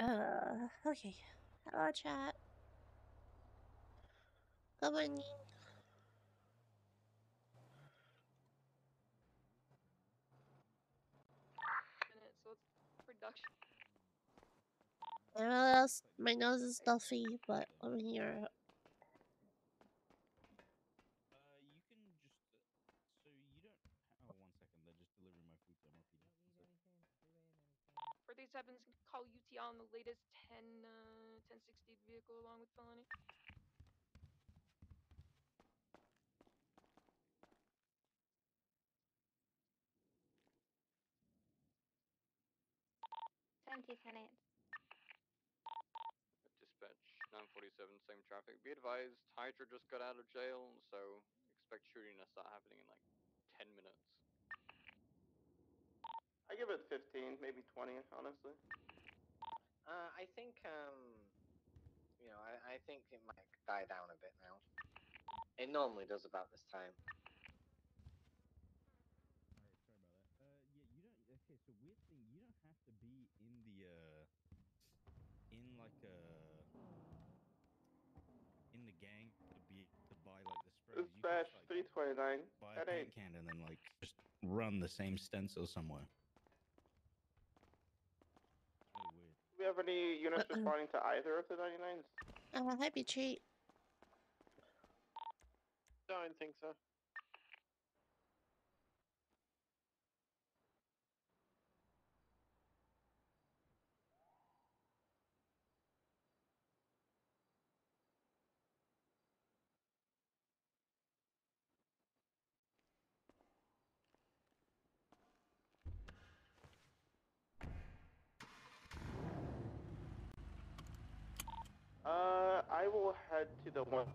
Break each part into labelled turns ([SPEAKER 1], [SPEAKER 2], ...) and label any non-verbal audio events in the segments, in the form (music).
[SPEAKER 1] Uh, okay. Hello, chat. Good morning.
[SPEAKER 2] minute, so it's production.
[SPEAKER 1] Everyone else, my nose is stuffy, but I'm here.
[SPEAKER 3] Uh, you can just. So you don't. Oh, one second. They're just delivering my food to MRPD. One sec.
[SPEAKER 2] For these happens, call on the latest 10, uh, 1060 vehicle along with felony.
[SPEAKER 4] Seventy ten eight.
[SPEAKER 5] Dispatch 947, same traffic. Be advised, Hydra just got out of jail, so expect shooting to start happening in like 10 minutes.
[SPEAKER 6] I give it 15, maybe 20, honestly.
[SPEAKER 7] Uh, I think, um, you know, I, I think it might die down a bit now. It normally does about this time.
[SPEAKER 3] Alright, sorry about that. Uh, yeah, you don't. Okay, so weird thing. You don't have to be in the uh, in like a in the gang to be to buy like the sprays. You can like,
[SPEAKER 6] 329,
[SPEAKER 3] buy a paint can and then like just run the same stencil somewhere. It's really weird.
[SPEAKER 6] Do we have any units
[SPEAKER 1] Uh-uh.
[SPEAKER 6] responding to either of the 99s?
[SPEAKER 1] Uh, happy treat.
[SPEAKER 6] Don't think so. Uh, I will head to the one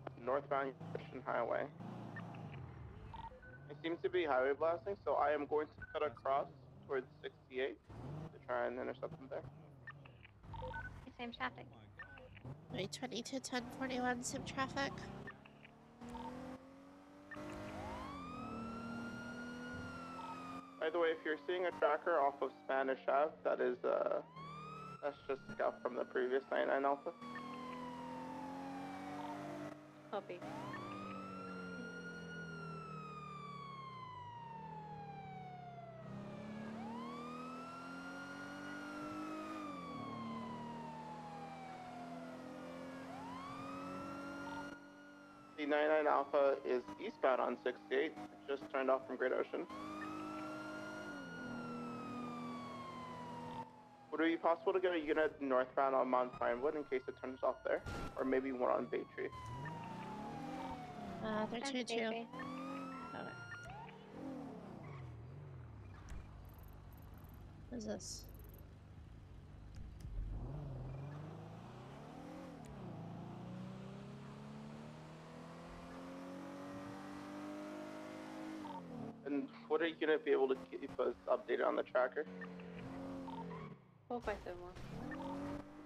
[SPEAKER 6] northbound Highway. It seems to be highway blasting, so I am going to cut across towards 68 to try and intercept them there.
[SPEAKER 4] Same traffic.
[SPEAKER 3] Oh my god.
[SPEAKER 1] Wait, 22, 10, 41, sim traffic.
[SPEAKER 6] By the way, if you're seeing a tracker off of Spanish Ave, that is uh, that's just scout from the previous 99 Alpha.
[SPEAKER 4] Copy.
[SPEAKER 6] 99 Alpha is eastbound on 68, just turned off from Great Ocean. Would it be possible to get a unit northbound on Mount Vinewood in case it turns off there? Or maybe one on Bay Tree?
[SPEAKER 1] Uh, they're 2 2. Okay. What is this?
[SPEAKER 6] And you going to be able to keep us updated on the tracker?
[SPEAKER 4] Four five seven one.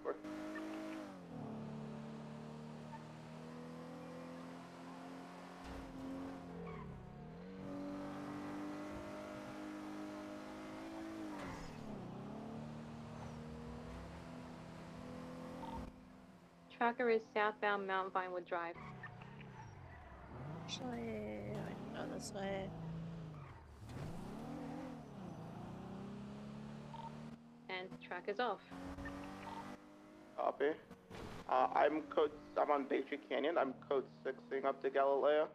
[SPEAKER 6] Or-
[SPEAKER 4] Tracker is southbound Mount Vinewood Drive.
[SPEAKER 1] Actually, I can go this way.
[SPEAKER 4] And track is off.
[SPEAKER 6] Copy. Uh, I'm code. I'm on Bay Tree Canyon. I'm code sixing up to Galileo.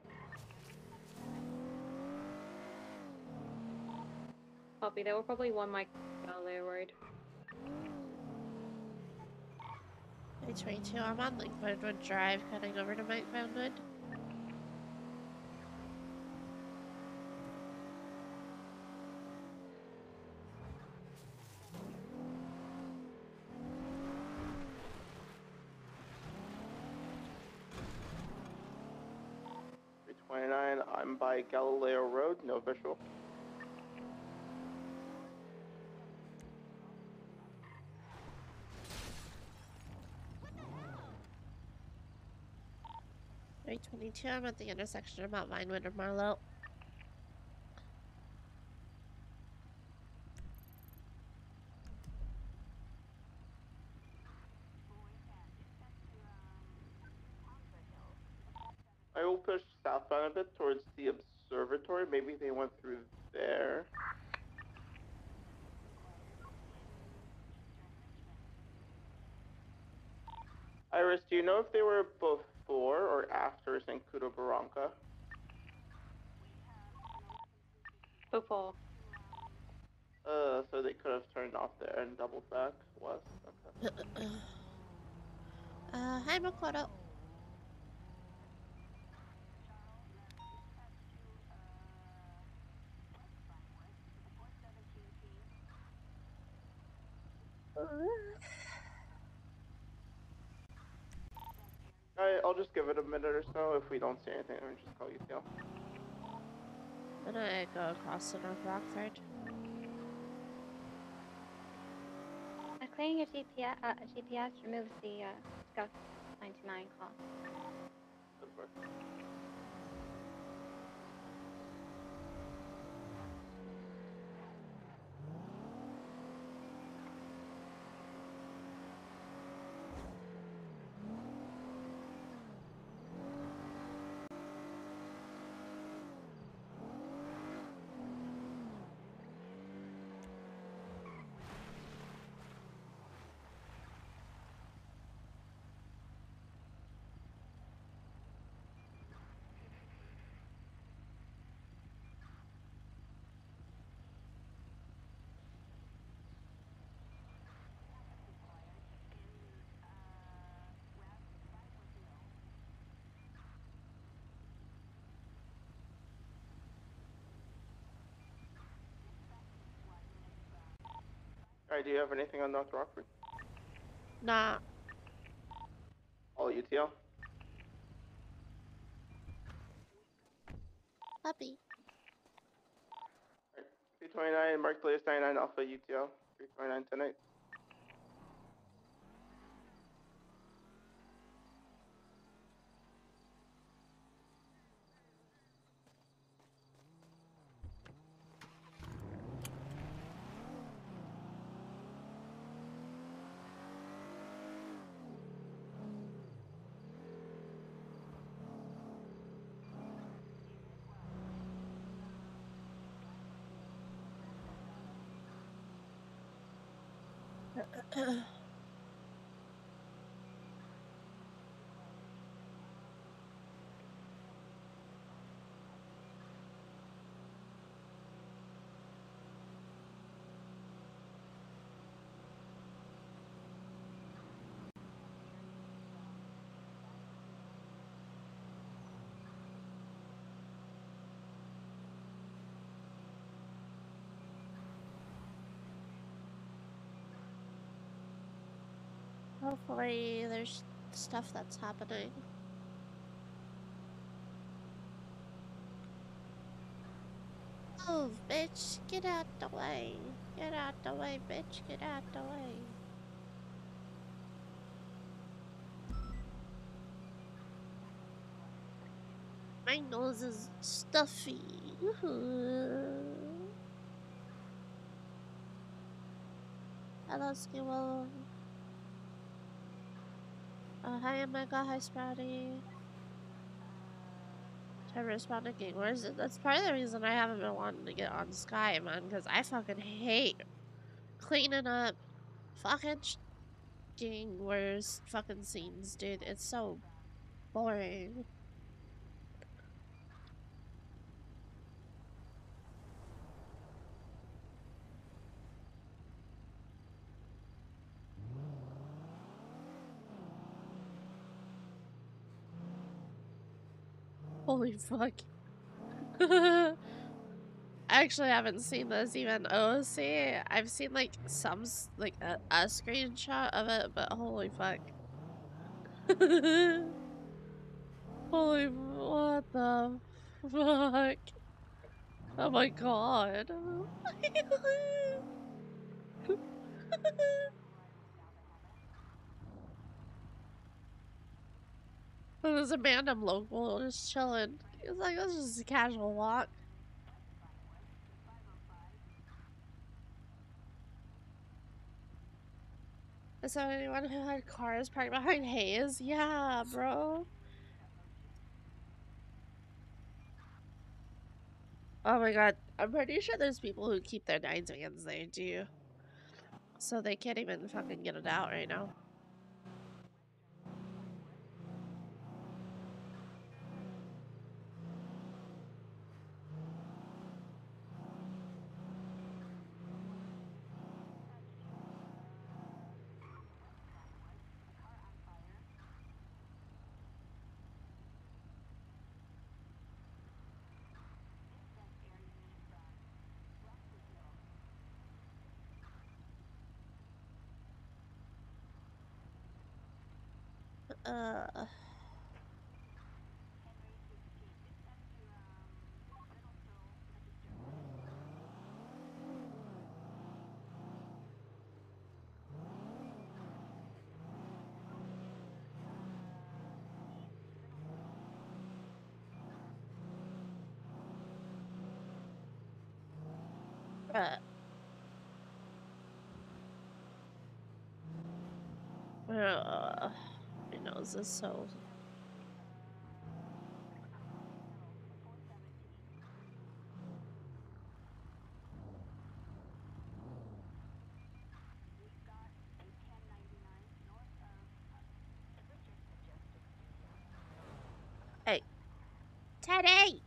[SPEAKER 4] Copy. There were probably one Mike Galileo Road.
[SPEAKER 1] Wait, 22. I'm on like Woodwood Drive, heading over to Mike Boundwood.
[SPEAKER 6] Galileo Road, no visual.
[SPEAKER 1] Three twenty-two. I'm at the intersection of Mount Vinewood and Marlowe.
[SPEAKER 6] I will push southbound a bit towards the obscure observatory. Maybe they went through there. Iris, do you know if they were before or after Zancudo Barranca?
[SPEAKER 4] Before.
[SPEAKER 6] Uh, so they could have turned off there and doubled back west. Okay.
[SPEAKER 1] uh, hi, Makoto.
[SPEAKER 6] Alright, I'll just give it a minute or so. If we don't see anything, then just call UTL.
[SPEAKER 1] I'm gonna go across to North Rockford.
[SPEAKER 8] Clearing your GPS, uh, GPS removes the uh, Scout 99 call.
[SPEAKER 6] Good. Alright, do you have anything on North Rockford?
[SPEAKER 1] Nah.
[SPEAKER 6] All UTL?
[SPEAKER 1] Puppy.
[SPEAKER 6] 329, Mark Latest 99 Alpha UTL. 329 tonight.
[SPEAKER 1] Hopefully there's stuff that's happening. Move, bitch. Get out the way. Get out the way, bitch. Get out the way. My nose is stuffy. Hello, Skibble. Oh, hi, Omega. Hi, Sprouty. Respond to Gang Wars. That's part of the reason I haven't been wanting to get on Sky, man, because I fucking hate cleaning up fucking Gang Wars fucking scenes, dude. It's so boring. Holy fuck. (laughs) I actually haven't seen this even OC. I've seen like some like a, a screenshot of it, but holy fuck. (laughs) holy what the fuck? Oh my god. (laughs) There's a random local just chilling. It's like, that's just a casual walk. Is there anyone who had cars parked behind Hayes. Yeah, bro. Oh my god. I'm pretty sure there's people who keep their nines vans they do. So they can't even fucking get it out right now. Uh. Uh. Uh, is so. Hey, Teddy!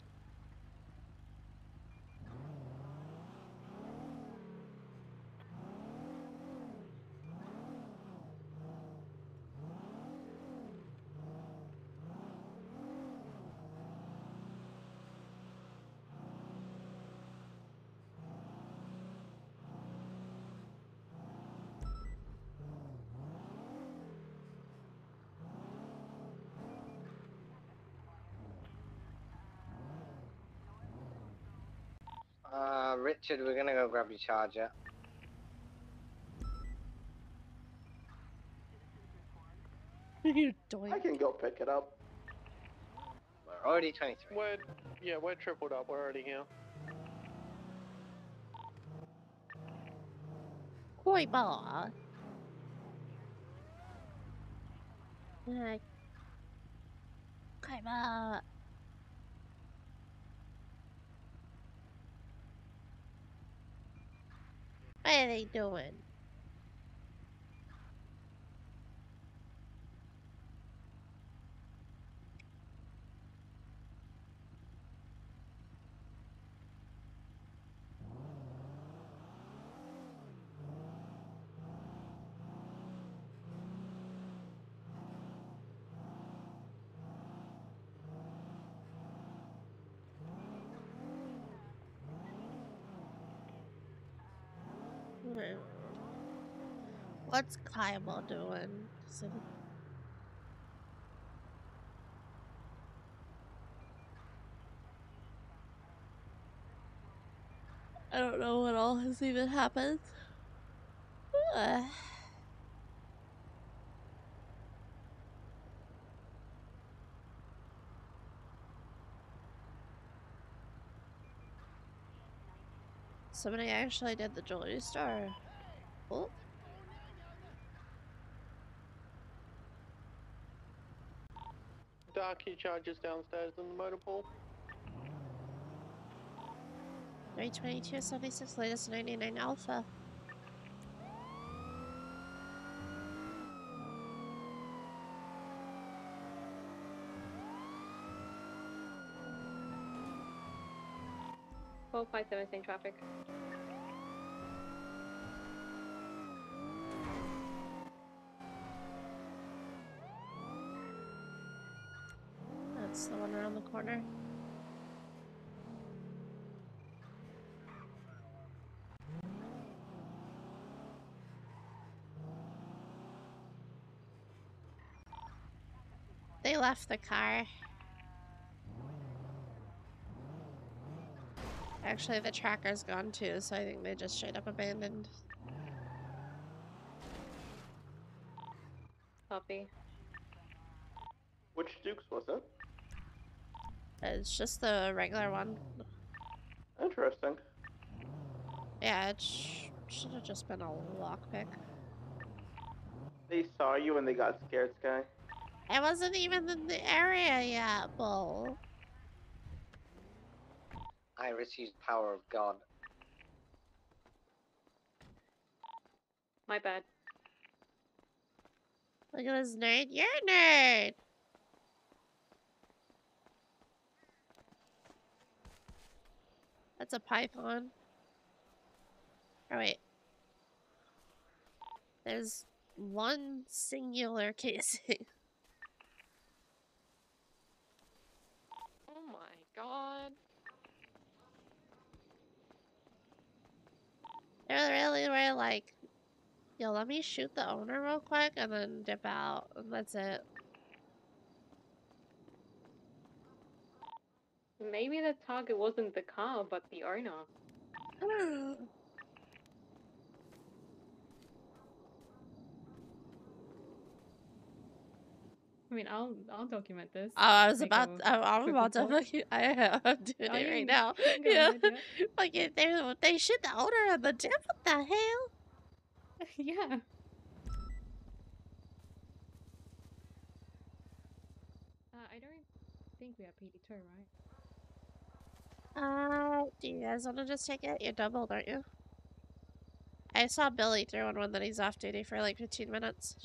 [SPEAKER 7] Uh, Richard, we're gonna go grab your charger. (laughs)
[SPEAKER 1] you
[SPEAKER 6] I can go pick it up.
[SPEAKER 7] We're already 23.
[SPEAKER 9] We're yeah, we're tripled up. We're already here.
[SPEAKER 1] Koi ba. Like. Koi ba. What are they doing? Hmm. What's Kaiba doing? So- I don't know what all has even happened. Ugh. (sighs) Somebody actually did the jewelry store. Oh.
[SPEAKER 9] Darky charges downstairs in the motor pool.
[SPEAKER 1] 322, 76, latest 99 alpha.
[SPEAKER 4] Four five seven same traffic.
[SPEAKER 1] That's the one around the corner. They left the car. Actually, the tracker's gone too, so I think they just straight up abandoned.
[SPEAKER 4] Copy.
[SPEAKER 6] Which Dukes was it?
[SPEAKER 1] It's just the regular one.
[SPEAKER 6] Interesting.
[SPEAKER 1] Yeah, it sh should have just been a lockpick.
[SPEAKER 6] They saw you and they got scared, Sky.
[SPEAKER 1] I wasn't even in the area yet, Bull.
[SPEAKER 7] Iris used power of God.
[SPEAKER 4] My bad.
[SPEAKER 1] Look at this nerd. You're a nerd. That's a python. Oh wait. There's one singular casing. (laughs)
[SPEAKER 2] Oh my god.
[SPEAKER 1] They're really were like, yo, let me shoot the owner real quick and then dip out. And that's it.
[SPEAKER 4] Maybe the target wasn't the car, but the owner.
[SPEAKER 10] I mean, I'll I'll document this.
[SPEAKER 1] Oh, I was
[SPEAKER 10] Make
[SPEAKER 1] about.
[SPEAKER 10] a
[SPEAKER 1] I'm, I'm
[SPEAKER 10] quick
[SPEAKER 1] about to.
[SPEAKER 10] report.
[SPEAKER 1] Fucking, I am doing
[SPEAKER 10] Oh,
[SPEAKER 1] it right now.
[SPEAKER 10] you can go
[SPEAKER 1] Yeah. (laughs) Like if they they shoot the owner of the dip. What the hell? (laughs)
[SPEAKER 10] yeah. Uh, I don't think we have PD two, right?
[SPEAKER 1] Uh, do you guys want to just take it? You're doubled, aren't you? I saw Billy throwing one that he's off duty for like 15 minutes.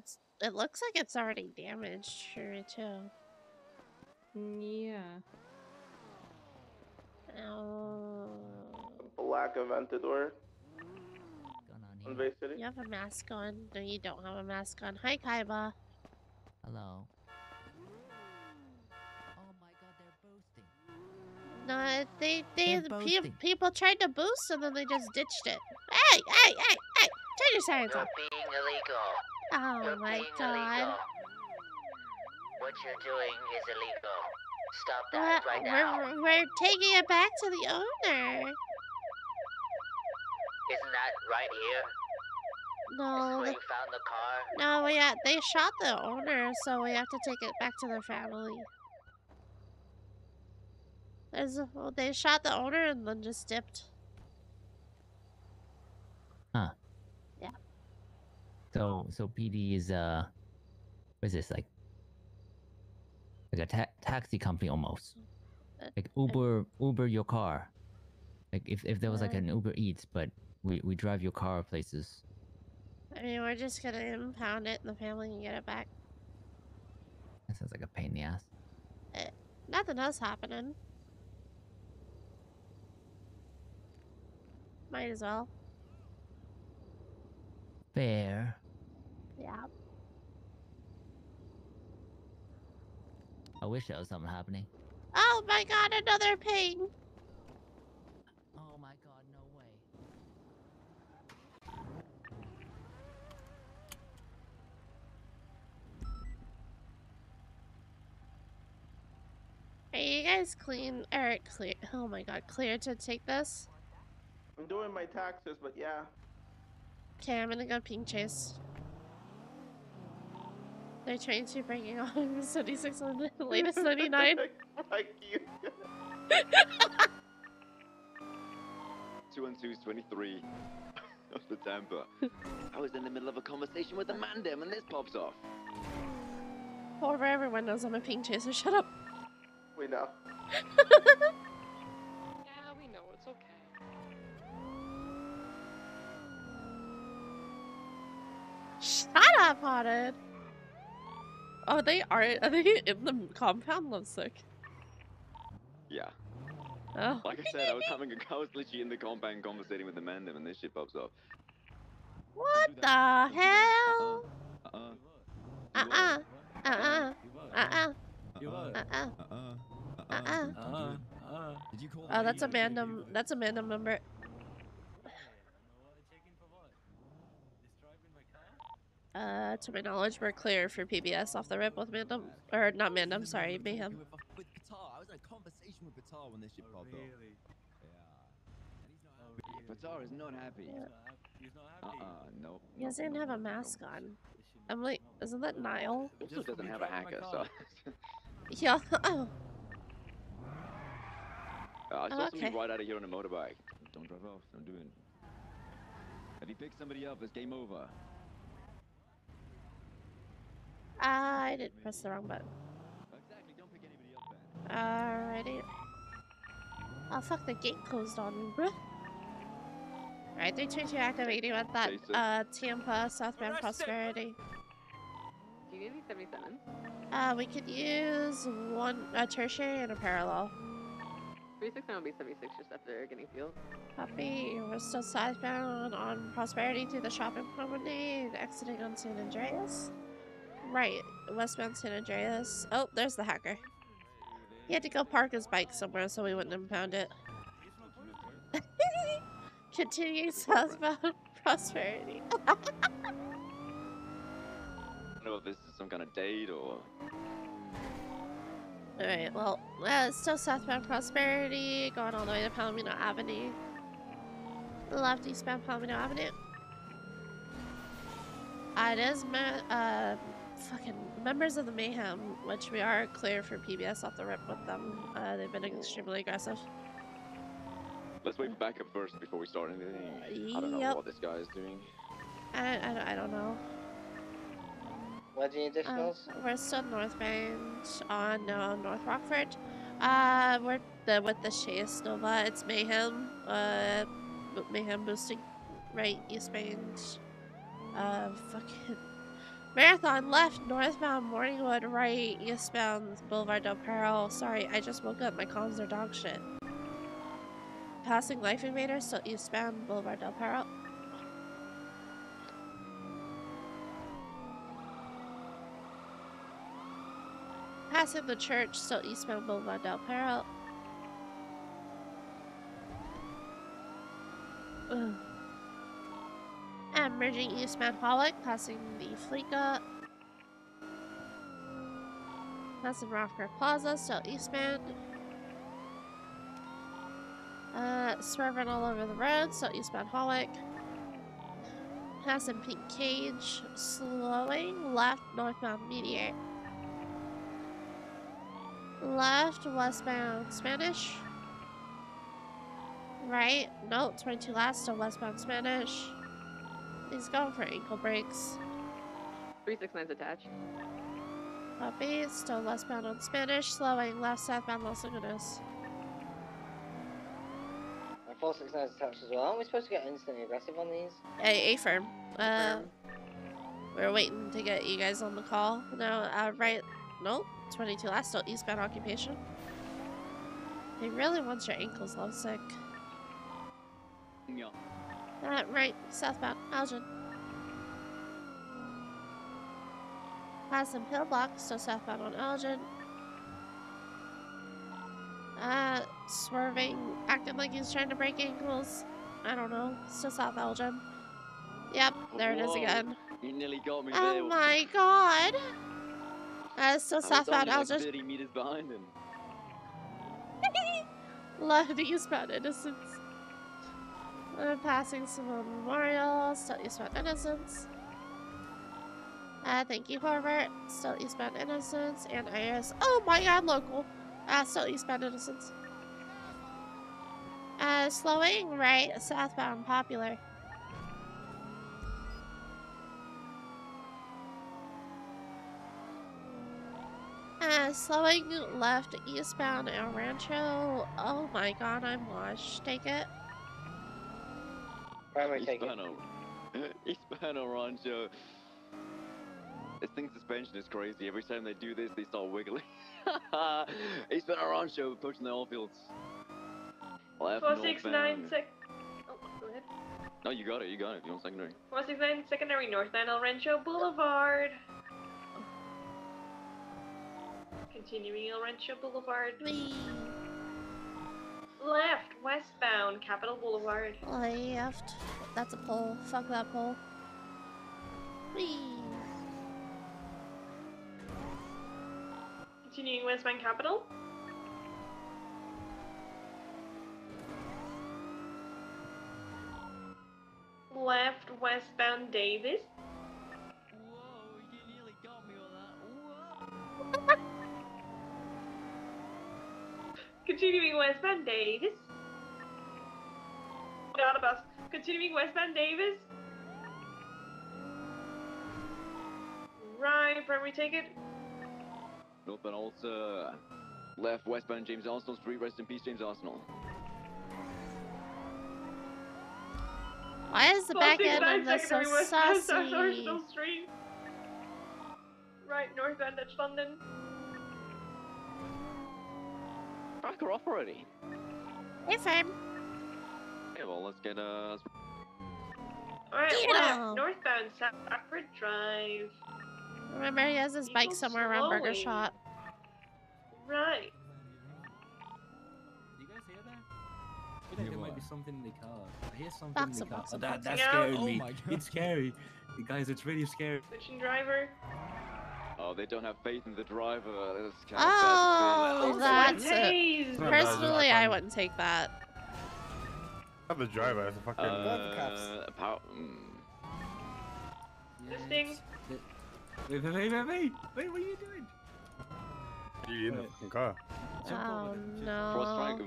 [SPEAKER 1] It's. It looks like it's already damaged, sure too.
[SPEAKER 10] Yeah.
[SPEAKER 1] Oh.
[SPEAKER 6] Black Aventador. On Bay City.
[SPEAKER 1] You have a mask on. No, you don't have a mask on. Hi, Kaiba.
[SPEAKER 11] Hello.
[SPEAKER 1] No, they they
[SPEAKER 11] They're boosting.
[SPEAKER 1] the pe-
[SPEAKER 11] boasting.
[SPEAKER 1] people tried to boost and then they just ditched it. Hey, hey, hey, hey! Turn your sirens off.
[SPEAKER 12] being illegal.
[SPEAKER 1] Oh my god.
[SPEAKER 12] What you're doing is illegal. Stop
[SPEAKER 1] Well,
[SPEAKER 12] that right now.
[SPEAKER 1] we're, we're taking it back to the owner.
[SPEAKER 12] Isn't that right here?
[SPEAKER 1] No,
[SPEAKER 12] Where
[SPEAKER 1] the-
[SPEAKER 12] you found the car?
[SPEAKER 1] no, we they shot the owner, so we have to take it back to their family. There's a, well, they shot the owner and then just dipped.
[SPEAKER 11] Huh.
[SPEAKER 1] Yeah.
[SPEAKER 11] So so PD is uh, what is this like? Like a ta- taxi company almost.
[SPEAKER 1] Uh,
[SPEAKER 11] Like Uber Uber your car. Like if if there was like
[SPEAKER 1] Uh.
[SPEAKER 11] an Uber Eats, but we we drive your car places.
[SPEAKER 1] I mean, we're just gonna impound it and the family can get it back.
[SPEAKER 11] That sounds like a pain in the ass.
[SPEAKER 1] Nothing else happening. Might as well.
[SPEAKER 11] Fair.
[SPEAKER 1] Yeah.
[SPEAKER 11] I wish there was something happening.
[SPEAKER 1] Oh my god, another ping!
[SPEAKER 11] Oh my god, no way.
[SPEAKER 1] Are you guys clean or clear? Oh my god, clear to take this?
[SPEAKER 6] I'm doing my taxes, but yeah.
[SPEAKER 1] Okay, I'm gonna go ping chase. They're trying to breaking on (laughs) 76 on the latest 99.
[SPEAKER 6] Like (laughs) you.
[SPEAKER 13] Two and two's 23 of the temper. (laughs) I was in the middle of a conversation with a mandem and this pops off.
[SPEAKER 1] However, everyone knows I'm a pink chaser. Shut up.
[SPEAKER 6] We know.
[SPEAKER 2] Yeah, we know, it's okay.
[SPEAKER 1] Shut up, Haunted. Oh, they are. Are they in the compound? Love sick.
[SPEAKER 13] Yeah.
[SPEAKER 1] Oh.
[SPEAKER 13] Like I said, I was having a, I was literally in the compound conversating with the mandem and this shit pops off.
[SPEAKER 1] What the hell?
[SPEAKER 13] Uh-uh.
[SPEAKER 1] Uh uh. Uh uh. Uh uh.
[SPEAKER 14] You what?
[SPEAKER 1] Uh uh.
[SPEAKER 14] Uh-uh.
[SPEAKER 1] Uh
[SPEAKER 14] Uh-uh. Uh-uh. Did you call
[SPEAKER 1] Oh,
[SPEAKER 14] me?
[SPEAKER 1] that's a
[SPEAKER 14] Did you-
[SPEAKER 1] random. That's a random number. Uh, to my knowledge, we're clear for PBS off the rip with Mandem. Or not Mandem, sorry, Mayhem.
[SPEAKER 14] With Qatar. I was
[SPEAKER 15] had a conversation with Batar when this shit
[SPEAKER 16] Oh,
[SPEAKER 15] popped
[SPEAKER 16] really?
[SPEAKER 15] off. Yeah. And
[SPEAKER 16] Oh, really?
[SPEAKER 14] Batar is not happy.
[SPEAKER 16] He's not happy. He's not happy.
[SPEAKER 14] Uh-uh, nope.
[SPEAKER 1] He doesn't even have a
[SPEAKER 14] nope, nope,
[SPEAKER 1] mask on. I'm like, isn't that Niall?
[SPEAKER 14] He
[SPEAKER 16] Just
[SPEAKER 14] doesn't have a
[SPEAKER 16] driving
[SPEAKER 14] hacker, so.
[SPEAKER 1] Yeah. (laughs) Oh.
[SPEAKER 14] Uh, I saw
[SPEAKER 1] Okay.
[SPEAKER 14] somebody ride out of here on a motorbike. Don't drive off. Don't do it. If he pick somebody up, it's game over.
[SPEAKER 1] I didn't press the wrong button.
[SPEAKER 14] Exactly. Don't pick anybody up.
[SPEAKER 1] Alrighty. Oh fuck, the gate closed on me, bruh. Alright, 322 activating with that
[SPEAKER 14] Jason.
[SPEAKER 1] uh, Tampa southbound prosperity.
[SPEAKER 17] Do you need any 77?
[SPEAKER 1] Uh, we could use one a tertiary and a parallel.
[SPEAKER 17] 369 will be 76 just after getting fuel.
[SPEAKER 1] Copy. We're still southbound on Prosperity through the shopping promenade, exiting on San Andreas. Right, westbound San Andreas. Oh, there's the hacker. He had to go park his bike somewhere so we wouldn't impound it. (laughs) Continue southbound (laughs) Prosperity.
[SPEAKER 14] I (laughs) don't know if this is some kind of date or.
[SPEAKER 1] Alright, well, uh, it's still southbound Prosperity, going all the way to Palomino Avenue. Left eastbound Palomino Avenue. Uh, it is uh, fucking members of the Mayhem, which we are clear for PBS off the rip with them. Uh, they've been extremely aggressive.
[SPEAKER 14] Let's wait for backup first before we start anything. I don't know what this guy is doing.
[SPEAKER 1] I, I, don't- I don't know.
[SPEAKER 7] What do you need
[SPEAKER 1] Uh, we're still northbound on no, North Rockford. Uh, we're the with the Chase Nova. It's Mayhem. Uh, b- Mayhem boosting right eastbound. Uh, fucking marathon left northbound Morningwood right eastbound Boulevard Del Perro. Sorry, I just woke up. My comms are dog shit. Passing Life Invader, still eastbound Boulevard Del Perro. Passing the church, still eastbound Boulevard Del Perro. Ugh. And merging eastbound Hawick, passing the Fleeca. Passing Rockford Plaza, still eastbound. Uh, swerving all over the road, still eastbound Hawick. Passing Pink Cage, slowing left northbound Meteor. Left, westbound Spanish. Right, no, 22 last, still westbound Spanish. He's going for ankle brakes.
[SPEAKER 17] 369's attached.
[SPEAKER 1] Copy, still westbound on Spanish, slowing left, southbound Las Lagunas.
[SPEAKER 7] My 469 is attached as well. Aren't we supposed to get instantly aggressive on these?
[SPEAKER 1] A, A firm. Uh, we're waiting to get you guys on the call. No, uh, right, nope, 22 last, still eastbound occupation. He really wants your ankles lovesick.
[SPEAKER 14] Yeah.
[SPEAKER 1] Uh, right, southbound, Elgin. Passing Pillbox, still southbound on Elgin. Uh, swerving, acting like he's trying to break ankles. I don't know, still south Elgin. Yep, there it is again.
[SPEAKER 14] You nearly got me there.
[SPEAKER 1] Oh my god! Uh, still southbound
[SPEAKER 14] only like
[SPEAKER 1] Elgin.
[SPEAKER 14] 30 meters behind him. (laughs)
[SPEAKER 1] Eastbound Innocence. Uh, passing Simone Memorial, still eastbound Innocence. Uh, thank you, Corbett. Still eastbound Innocence. And Iris. Oh my god, local. Uh, still eastbound Innocence. Uh, slowing right, southbound Popular. Uh, slowing left eastbound El Rancho. Oh my god, I'm washed. Take it.
[SPEAKER 7] Primary take it.
[SPEAKER 14] Hispano. Hispano Rancho. This thing suspension is crazy. Every time they do this, they start wiggling. (laughs) Hispano Rancho approaching the oil fields. Left,
[SPEAKER 18] Four six nine
[SPEAKER 14] northbound.
[SPEAKER 18] sec. Oh, go ahead.
[SPEAKER 14] No, you got it. You got it. If you want secondary.
[SPEAKER 18] Four six nine secondary northbound El Rancho Boulevard. Continuing El Rancho Boulevard. Left, westbound, Capitol Boulevard.
[SPEAKER 1] Oh, left. That's a pole. Fuck that pole. Please.
[SPEAKER 18] Continuing westbound Capitol. Left, westbound Davis. Continuing westbound Davis. Got a bus. Continuing westbound Davis. Right, primary ticket.
[SPEAKER 13] Northbound Alta, left westbound James Arsenal Street. Rest in peace, James Arsenal.
[SPEAKER 1] Why is the back end of this so
[SPEAKER 18] secondary (laughs)
[SPEAKER 1] saucy?
[SPEAKER 18] Arsenal Street. Right, northbound Dutch London.
[SPEAKER 13] Back her off already.
[SPEAKER 1] Hey, fam.
[SPEAKER 13] Okay, well, let's get uh.
[SPEAKER 18] Alright,
[SPEAKER 1] Get
[SPEAKER 18] left,
[SPEAKER 1] out.
[SPEAKER 18] northbound Safford Drive.
[SPEAKER 1] Remember, he has his bike
[SPEAKER 18] People
[SPEAKER 1] somewhere around Burger
[SPEAKER 18] slowing.
[SPEAKER 1] Shop.
[SPEAKER 18] Right.
[SPEAKER 16] You guys hear that? I feel like there might be something in the car. I hear something
[SPEAKER 1] Box
[SPEAKER 16] in the car.
[SPEAKER 1] box
[SPEAKER 16] Oh, that,
[SPEAKER 1] box
[SPEAKER 16] that scared
[SPEAKER 18] Oh
[SPEAKER 16] me.
[SPEAKER 18] my
[SPEAKER 16] It's scary. Guys, it's really scary.
[SPEAKER 18] Switching driver.
[SPEAKER 13] Oh, they don't have faith in the driver. That's kind
[SPEAKER 1] Oh,
[SPEAKER 13] of
[SPEAKER 1] that's it. Personally, I wouldn't take that.
[SPEAKER 6] Not the driver, it's a fucking.
[SPEAKER 13] Uh, power, mm,
[SPEAKER 18] Listing.
[SPEAKER 16] Wait, wait, wait, wait, wait. Wait, what are you doing?
[SPEAKER 6] you in the fucking car.
[SPEAKER 1] Oh
[SPEAKER 13] cross track.
[SPEAKER 1] no.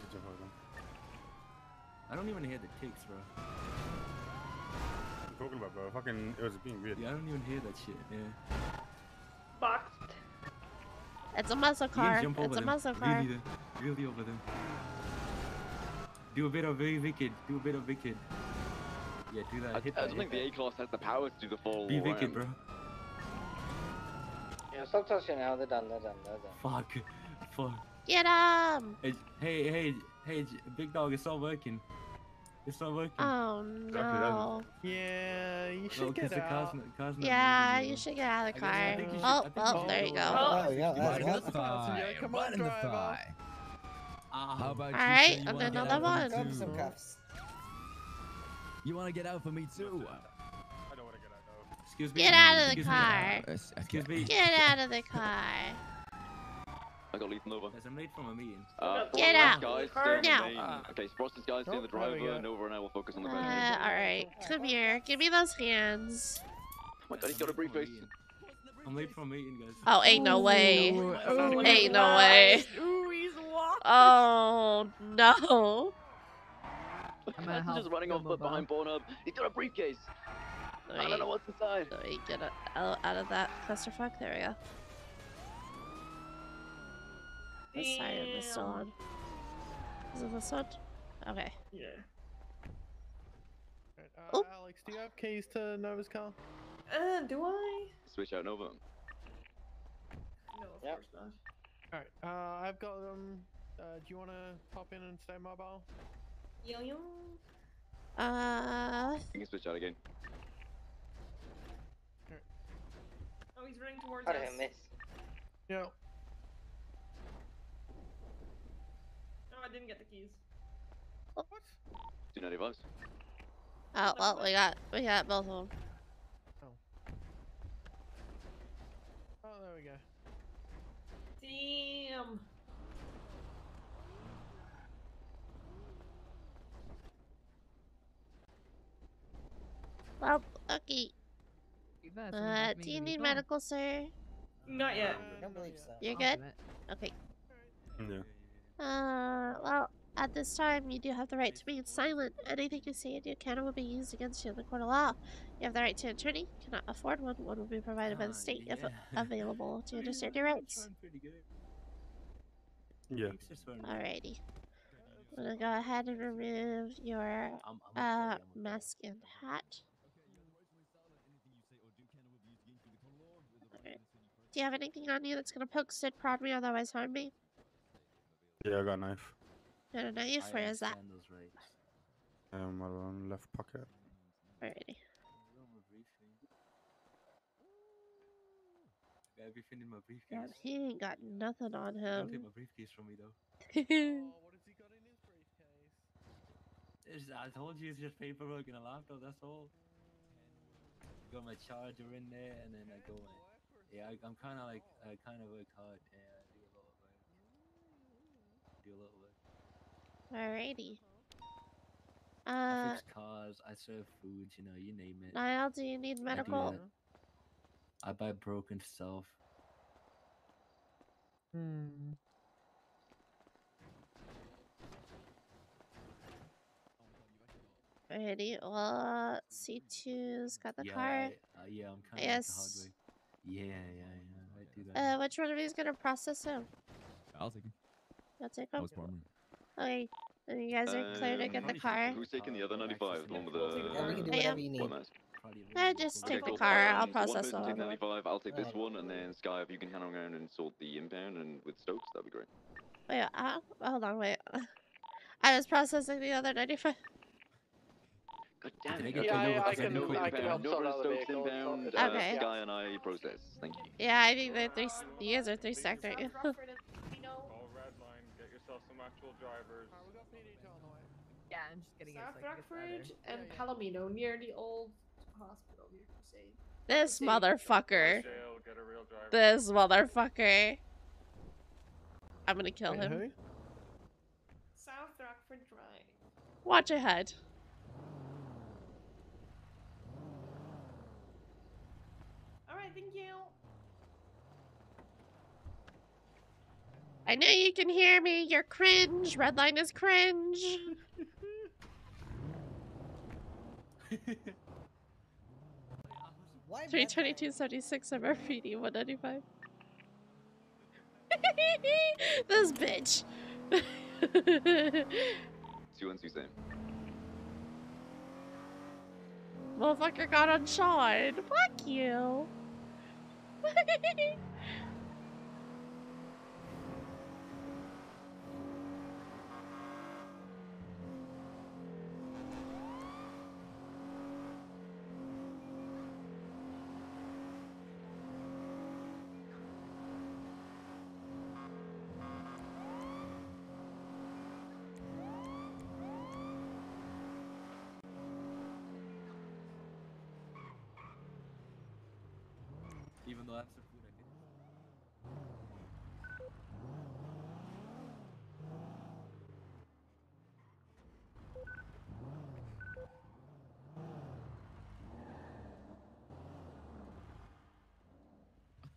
[SPEAKER 6] Just jump over them.
[SPEAKER 16] I don't even hear the kicks, bro.
[SPEAKER 6] What are you talking about, bro? Fucking, it was being weird.
[SPEAKER 16] Yeah, I don't even hear that shit. Yeah.
[SPEAKER 18] Boxed.
[SPEAKER 1] It's a muscle
[SPEAKER 16] You can
[SPEAKER 1] car.
[SPEAKER 16] jump
[SPEAKER 1] It's
[SPEAKER 16] over
[SPEAKER 1] a
[SPEAKER 16] them.
[SPEAKER 1] muscle car.
[SPEAKER 16] Really, really over them. Do a bit of very wicked. Do a bit of wicked. Yeah, do that.
[SPEAKER 13] I,
[SPEAKER 16] hit
[SPEAKER 13] I
[SPEAKER 16] that.
[SPEAKER 13] don't think
[SPEAKER 16] hit
[SPEAKER 13] the A class has the power to do the full.
[SPEAKER 16] that. Be wicked,
[SPEAKER 13] um,
[SPEAKER 16] bro.
[SPEAKER 7] Yeah, stop touching now. They're done. They're done. They're done.
[SPEAKER 16] Fuck. Fuck.
[SPEAKER 1] Get him!
[SPEAKER 16] Hey, hey, hey, hey, big dog, it's all working. It's not working.
[SPEAKER 1] Oh no.
[SPEAKER 9] Yeah, you
[SPEAKER 16] No,
[SPEAKER 9] get
[SPEAKER 16] the car's
[SPEAKER 9] out.
[SPEAKER 16] not, car's not
[SPEAKER 1] Yeah, you
[SPEAKER 16] bro.
[SPEAKER 1] should get out of the
[SPEAKER 16] I guess- I
[SPEAKER 1] car.
[SPEAKER 16] think you oh, should-
[SPEAKER 1] Oh, well,
[SPEAKER 16] you
[SPEAKER 1] there you
[SPEAKER 16] go.
[SPEAKER 1] go.
[SPEAKER 9] Oh,
[SPEAKER 14] yeah,
[SPEAKER 9] Right
[SPEAKER 14] right
[SPEAKER 9] on
[SPEAKER 14] on
[SPEAKER 9] the
[SPEAKER 14] the
[SPEAKER 9] thigh.
[SPEAKER 14] thigh.
[SPEAKER 9] Come on,
[SPEAKER 14] in the
[SPEAKER 9] driver.
[SPEAKER 14] thigh. How about
[SPEAKER 1] Alright,
[SPEAKER 14] say you
[SPEAKER 1] and
[SPEAKER 14] wanna get
[SPEAKER 1] another
[SPEAKER 14] out for me
[SPEAKER 1] one.
[SPEAKER 14] too?
[SPEAKER 9] Some
[SPEAKER 18] cuffs.
[SPEAKER 14] You want to get out for me too?
[SPEAKER 6] I don't want to get out though.
[SPEAKER 16] Excuse me.
[SPEAKER 1] Get out of the car.
[SPEAKER 16] Excuse me.
[SPEAKER 1] Get out of the car.
[SPEAKER 13] I got Ethan over.
[SPEAKER 16] Guys, I'm late from a meeting.
[SPEAKER 13] Uh,
[SPEAKER 1] Get out.
[SPEAKER 13] Guys,
[SPEAKER 18] Car
[SPEAKER 13] stay on
[SPEAKER 1] now.
[SPEAKER 13] the main. Okay, Spross's guys, stay on the
[SPEAKER 9] there we
[SPEAKER 13] driver,
[SPEAKER 9] go.
[SPEAKER 13] and over and I will focus on the
[SPEAKER 1] Uh,
[SPEAKER 13] van.
[SPEAKER 1] alright. Come here. Give me those hands.
[SPEAKER 13] Oh my god, he's got a briefcase.
[SPEAKER 16] I'm late for a meeting, guys.
[SPEAKER 1] Oh, ain't no way.
[SPEAKER 9] Ooh,
[SPEAKER 1] Ain't no way.
[SPEAKER 9] Ooh, he's walking.
[SPEAKER 1] Oh no.
[SPEAKER 10] gonna
[SPEAKER 13] Imagine just running off
[SPEAKER 10] Bilbo
[SPEAKER 13] but behind Pornhub. He's got a briefcase. I don't know
[SPEAKER 1] Wait,
[SPEAKER 13] what's inside.
[SPEAKER 1] wait, get out, out of that clusterfuck. There we go. The side is still on. Is it this one? Okay.
[SPEAKER 9] Yeah. Right, uh,
[SPEAKER 1] Oh.
[SPEAKER 9] Alex, do you have keys to Nova's car?
[SPEAKER 18] Uh, do I?
[SPEAKER 13] Switch out Nova.
[SPEAKER 18] No, of
[SPEAKER 7] Yep.
[SPEAKER 18] course not.
[SPEAKER 9] Alright, uh, I've got um. Uh, do you want to pop in and stay mobile?
[SPEAKER 18] Yo yo.
[SPEAKER 1] Uh,
[SPEAKER 13] You can switch out again.
[SPEAKER 18] Oh, he's running towards
[SPEAKER 7] How
[SPEAKER 18] us.
[SPEAKER 7] did I miss?
[SPEAKER 9] Yeah.
[SPEAKER 18] I didn't get the keys. What?
[SPEAKER 13] Do not advise.
[SPEAKER 1] oh well, we got we got both of them.
[SPEAKER 9] Oh, there we go.
[SPEAKER 18] Damn.
[SPEAKER 1] Well, okay. Uh, do you need medical, sir?
[SPEAKER 18] Not yet.
[SPEAKER 9] I don't believe so.
[SPEAKER 1] You're good. Okay.
[SPEAKER 6] Yeah.
[SPEAKER 1] Uh, well, at this time, you do have the right to remain silent. Anything you say in your encounter will be used against you in the court of law. You have the right to an attorney. Cannot afford one. One will be provided by the
[SPEAKER 16] Ah,
[SPEAKER 1] state if available. Do you understand your rights?
[SPEAKER 16] Trying pretty good.
[SPEAKER 6] Yeah.
[SPEAKER 16] It's just one-
[SPEAKER 1] Alrighty. I'm gonna go ahead and remove your
[SPEAKER 16] I'm, I'm
[SPEAKER 1] uh
[SPEAKER 16] okay, I'm okay.
[SPEAKER 1] mask and hat. Alright. Do you have anything on you that's gonna poke, sit, prod me, otherwise harm me?
[SPEAKER 6] Yeah, I got a knife.
[SPEAKER 1] Got a knife?
[SPEAKER 16] I
[SPEAKER 1] Where is that?
[SPEAKER 16] understand those rights.
[SPEAKER 6] Um, around left pocket.
[SPEAKER 1] Alrighty.
[SPEAKER 16] Don't have a briefcase. Got everything in my briefcase.
[SPEAKER 1] Damn, he ain't got nothing on him.
[SPEAKER 16] Don't take my briefcase from me though. (laughs)
[SPEAKER 9] Oh, what has he got in his briefcase?
[SPEAKER 16] It's, I told you it's just paperwork and a laptop. That's all. Got my charger in there, and then I go. in. Yeah, I, I'm kind of like I kind of work hard. Yeah, I do a lot of work. Do a lot of work.
[SPEAKER 1] Alrighty.
[SPEAKER 16] I
[SPEAKER 1] Uh,
[SPEAKER 16] fix cars. I serve food. You know, you name it.
[SPEAKER 1] Niall, do you need
[SPEAKER 16] I
[SPEAKER 1] medical?
[SPEAKER 16] that. I buy broken stuff.
[SPEAKER 9] Hmm.
[SPEAKER 1] Alrighty, well, C2's got the
[SPEAKER 16] yeah,
[SPEAKER 1] car.
[SPEAKER 16] I, uh, yeah, I'm kind of
[SPEAKER 1] Yes.
[SPEAKER 16] like the hard way. Yeah, yeah, yeah. I do that.
[SPEAKER 1] Uh, which one of you is gonna process him?
[SPEAKER 14] I'll take him.
[SPEAKER 1] You'll take
[SPEAKER 14] That
[SPEAKER 1] him?
[SPEAKER 14] was
[SPEAKER 1] Okay, then you guys are clear to get the
[SPEAKER 13] Um,
[SPEAKER 1] car.
[SPEAKER 13] Who's taking the other 95? The one with the.
[SPEAKER 1] Yeah, we can do whatever you need.
[SPEAKER 13] mask?
[SPEAKER 1] Uh, just
[SPEAKER 13] Okay,
[SPEAKER 1] take the
[SPEAKER 13] cool.
[SPEAKER 1] car, I'll
[SPEAKER 13] Um,
[SPEAKER 1] process
[SPEAKER 13] one
[SPEAKER 1] the
[SPEAKER 13] person take 95, I'll take this one, and then Sky, if you can hang around and sort the impound and with Stokes, that'd be great.
[SPEAKER 1] Wait, uh, hold on, wait. (laughs) I was processing the other 95.
[SPEAKER 13] God damn
[SPEAKER 16] Can I
[SPEAKER 13] it.
[SPEAKER 16] get
[SPEAKER 6] Yeah,
[SPEAKER 16] the
[SPEAKER 6] I-
[SPEAKER 16] Nova
[SPEAKER 6] I can-
[SPEAKER 16] Nova
[SPEAKER 6] I can
[SPEAKER 16] impound?
[SPEAKER 6] help sort
[SPEAKER 13] Nova
[SPEAKER 6] out the
[SPEAKER 13] Stokes
[SPEAKER 6] vehicle,
[SPEAKER 13] impound,
[SPEAKER 6] so-
[SPEAKER 13] uh,
[SPEAKER 1] Okay.
[SPEAKER 13] Sky and I process. Thank you.
[SPEAKER 1] Yeah, I think they're three. You guys are three stacked, aren't you?
[SPEAKER 6] Call red line, get yourself some actual drivers.
[SPEAKER 19] Yeah, I'm just getting
[SPEAKER 18] South
[SPEAKER 19] it. so I can get
[SPEAKER 18] Rockford
[SPEAKER 19] better.
[SPEAKER 18] and Palomino near the old hospital near Crusade.
[SPEAKER 1] this motherfucker.
[SPEAKER 6] Jail, get a real driver.
[SPEAKER 1] This motherfucker. I'm gonna kill
[SPEAKER 9] Wait,
[SPEAKER 1] him.
[SPEAKER 9] who?
[SPEAKER 18] South Rockford Drive.
[SPEAKER 1] Watch ahead.
[SPEAKER 18] Alright, thank you.
[SPEAKER 1] I know you can hear me. You're cringe. Redline is cringe.
[SPEAKER 19] Why
[SPEAKER 1] Three twenty-two seventy-six of RPD one ninety-five. (laughs) this bitch.
[SPEAKER 13] Two and two same.
[SPEAKER 1] Motherfucker got unshod. Fuck you. (laughs)
[SPEAKER 16] Even though that's the food I get. (laughs)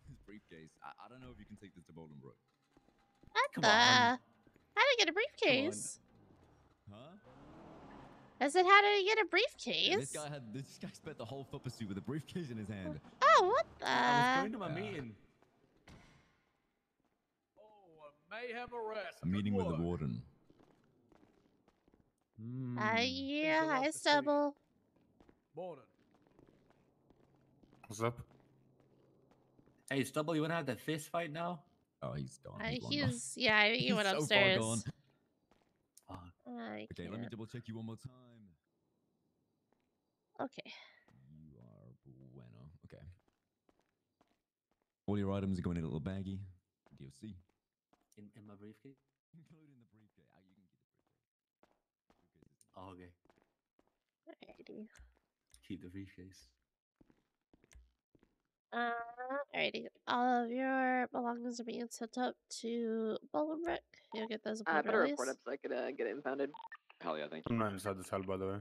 [SPEAKER 14] His briefcase. I, I don't know if you can take this to Bolingbroke.
[SPEAKER 1] What
[SPEAKER 14] Come
[SPEAKER 1] the?
[SPEAKER 14] on.
[SPEAKER 1] How did I get a briefcase?
[SPEAKER 14] Huh?
[SPEAKER 1] I said, how did he get a briefcase?
[SPEAKER 14] This guy had this guy spent the whole foot pursuit with a briefcase in his hand. (laughs)
[SPEAKER 1] Oh, what the?
[SPEAKER 16] I was going to my
[SPEAKER 14] Yeah.
[SPEAKER 16] meeting.
[SPEAKER 20] Mayhem arrest.
[SPEAKER 14] A meeting with the warden.
[SPEAKER 1] Uh, yeah, hi, Stubble.
[SPEAKER 20] Morning.
[SPEAKER 16] What's up? Hey, Stubble, you wanna have the fist fight now?
[SPEAKER 14] Oh, he's gone.
[SPEAKER 1] Uh,
[SPEAKER 14] He's long gone.
[SPEAKER 1] he's, yeah, I think he (laughs)
[SPEAKER 14] He's
[SPEAKER 1] went
[SPEAKER 14] so far
[SPEAKER 1] upstairs.
[SPEAKER 14] gone.
[SPEAKER 1] I
[SPEAKER 14] Okay, let me double check you one more time.
[SPEAKER 1] Okay.
[SPEAKER 14] You are bueno. Okay. All your items are going in a little baggie. DOC.
[SPEAKER 16] In, in my briefcase?
[SPEAKER 14] Including the briefcase. Ah, you can keep the briefcase.
[SPEAKER 16] Oh, okay.
[SPEAKER 1] Alrighty.
[SPEAKER 16] Keep the briefcase.
[SPEAKER 1] Uh, alrighty. All of your belongings are being sent up to Bolingbroke. You'll get those
[SPEAKER 21] I
[SPEAKER 1] upon
[SPEAKER 21] better
[SPEAKER 1] release.
[SPEAKER 21] report up so I could uh, get it impounded.
[SPEAKER 13] Hell yeah, thank you.
[SPEAKER 6] I'm not inside the cell, by the way.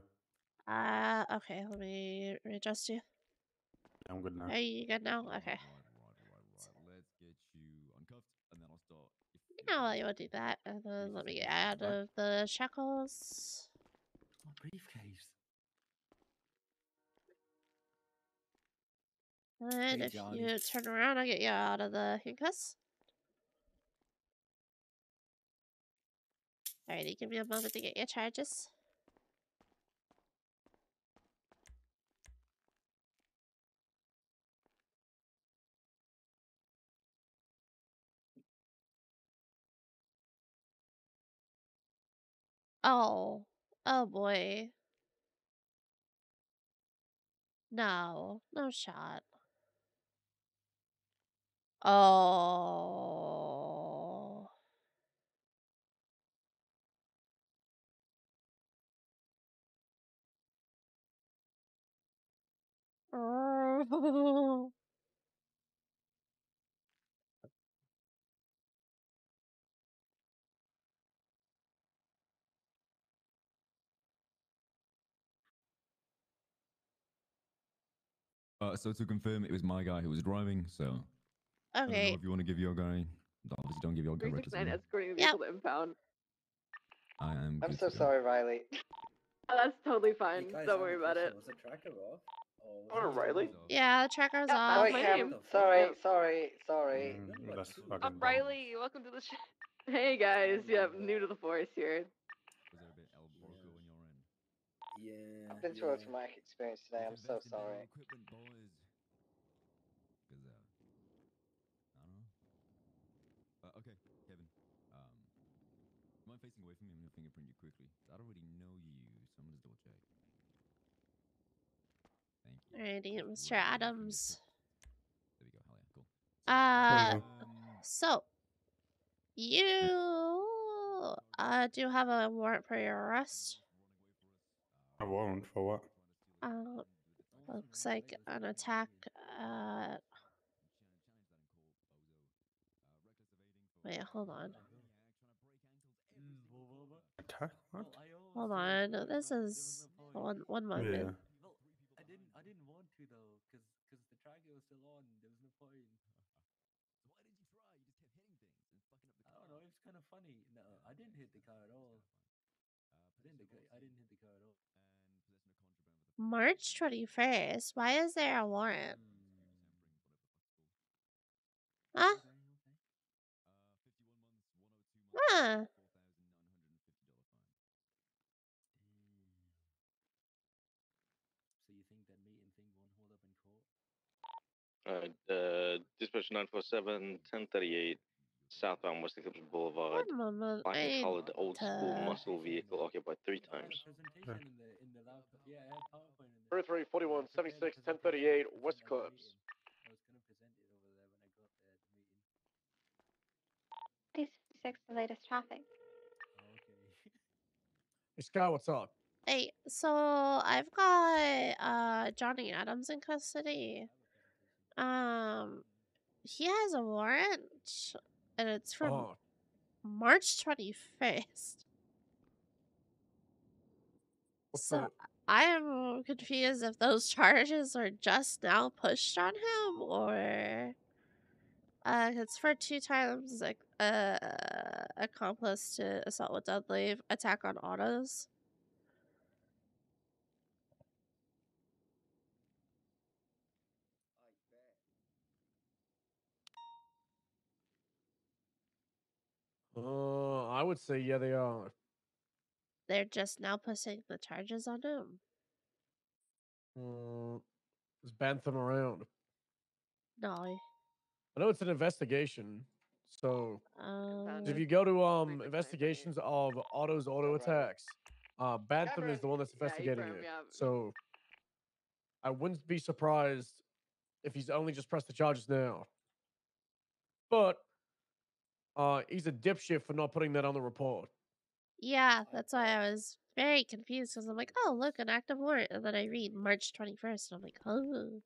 [SPEAKER 1] Uh, okay, let me readjust you.
[SPEAKER 6] I'm good now.
[SPEAKER 1] Are you good now? Okay.
[SPEAKER 14] Let's get you uncuffed, and then I'll start.
[SPEAKER 1] You know what, you will do that. And then let me get out of the shackles.
[SPEAKER 16] My briefcase.
[SPEAKER 1] And if you turn around, I'll get you out of the handcuffs. Alrighty, give me a moment to get your charges. Oh. Oh boy. No. No shot. Oh. (laughs)
[SPEAKER 14] Uh, so to confirm, it was my guy who was driving. So I don't know
[SPEAKER 1] Okay.
[SPEAKER 14] if you want to give your guy. Obviously, don't give your guy
[SPEAKER 2] Three
[SPEAKER 14] right
[SPEAKER 2] six
[SPEAKER 14] to
[SPEAKER 2] nine
[SPEAKER 14] me.
[SPEAKER 2] escorting the
[SPEAKER 1] Yep.
[SPEAKER 2] vehicle to impound.
[SPEAKER 14] I am.
[SPEAKER 7] I'm so sorry, Riley.
[SPEAKER 2] Oh, that's totally fine. Don't worry about it.
[SPEAKER 16] question. Was the tracker off? Or was
[SPEAKER 6] Oh, Riley?
[SPEAKER 1] Yeah, the tracker's
[SPEAKER 2] Yeah,
[SPEAKER 1] off.
[SPEAKER 2] that's
[SPEAKER 7] Sorry,
[SPEAKER 2] my name.
[SPEAKER 7] Sorry, sorry, sorry.
[SPEAKER 16] Mm,
[SPEAKER 21] that's
[SPEAKER 16] cool.
[SPEAKER 21] fucking
[SPEAKER 2] Uh. Riley, welcome to the show. (laughs) Hey guys, yep, new to the force here.
[SPEAKER 14] Was there a bit El Broco on your end?
[SPEAKER 16] Yeah.
[SPEAKER 7] I've been through a
[SPEAKER 16] yeah.
[SPEAKER 7] traumatic experience today. I'm so
[SPEAKER 14] Invested in our
[SPEAKER 7] sorry.
[SPEAKER 14] Equipment, boys. 'Cause, uh, I don't know. Uh, okay, Kevin. Um, do you mind facing away from me? I'm gonna fingerprint you quickly. I don't really know you, so I'm gonna just double check. Thank you.
[SPEAKER 1] Alrighty,
[SPEAKER 14] Just
[SPEAKER 1] Mr. Adams.
[SPEAKER 14] There we go. Hell yeah, cool.
[SPEAKER 1] Uh,
[SPEAKER 14] Um,
[SPEAKER 1] so you uh do have a warrant for your arrest.
[SPEAKER 21] I won't for what?
[SPEAKER 1] Uh, looks like an attack. Uh, wait, hold on,
[SPEAKER 21] Attack? What?
[SPEAKER 1] hold on. This is one one
[SPEAKER 21] Yeah.
[SPEAKER 1] moment.
[SPEAKER 16] No, I didn't. I didn't want to though, cause, cause the tracker was still on. There was no point.
[SPEAKER 14] Why didn't you try? You just kept hitting things and fucking up the car.
[SPEAKER 16] I don't know. It was kind of funny. No, I didn't hit the car at all. I didn't. hit the- I didn't hit the car at all.
[SPEAKER 14] And possession of contraband with a
[SPEAKER 1] March twenty first. Why is there a warrant? Huh?
[SPEAKER 14] Uh, 51 months, 102 months,
[SPEAKER 1] Huh?
[SPEAKER 14] $4,950.
[SPEAKER 16] So you think that meeting thing won't hold up in court?
[SPEAKER 22] Uh, dispatch 947, 1038, southbound West Eclipse Boulevard.
[SPEAKER 1] One moment. I
[SPEAKER 22] Black and
[SPEAKER 1] need
[SPEAKER 22] colored old school muscle vehicle occupied three times.
[SPEAKER 16] a Yeah, I had PowerPoint in there.
[SPEAKER 20] 33, 41,
[SPEAKER 16] I prepared a
[SPEAKER 20] 76, 1038, West
[SPEAKER 16] meeting.
[SPEAKER 20] Eclipse.
[SPEAKER 16] I was gonna present it over there when I got there at the meeting.
[SPEAKER 8] Please fix the latest traffic.
[SPEAKER 16] Oh, okay. (laughs)
[SPEAKER 20] Hey, Scott, what's up?
[SPEAKER 1] Hey, so I've got uh Johnny Adams in custody. Um, he has a warrant, and it's from
[SPEAKER 20] Oh,
[SPEAKER 1] March twenty first.
[SPEAKER 20] what's
[SPEAKER 1] So
[SPEAKER 20] the-
[SPEAKER 1] I am confused if those charges are just now pushed on him or uh it's for two times like uh accomplice to assault with deadly attack on autos.
[SPEAKER 20] Uh, I would say yeah, they are.
[SPEAKER 1] They're just now pushing the charges on him.
[SPEAKER 20] Uh, is Bantham around?
[SPEAKER 1] No.
[SPEAKER 20] I know it's an investigation. So
[SPEAKER 1] Um,
[SPEAKER 20] if you go to um investigations of autos auto attacks, uh Bantham is the one that's investigating
[SPEAKER 2] brought
[SPEAKER 20] it.
[SPEAKER 2] me up.
[SPEAKER 20] So I wouldn't be surprised if he's only just pressed the charges now. But uh he's a dipshit for not putting that on the report.
[SPEAKER 1] Yeah, that's why I was very confused because I'm like, oh, look, an active warrant. And then I read March 21st and I'm like, oh.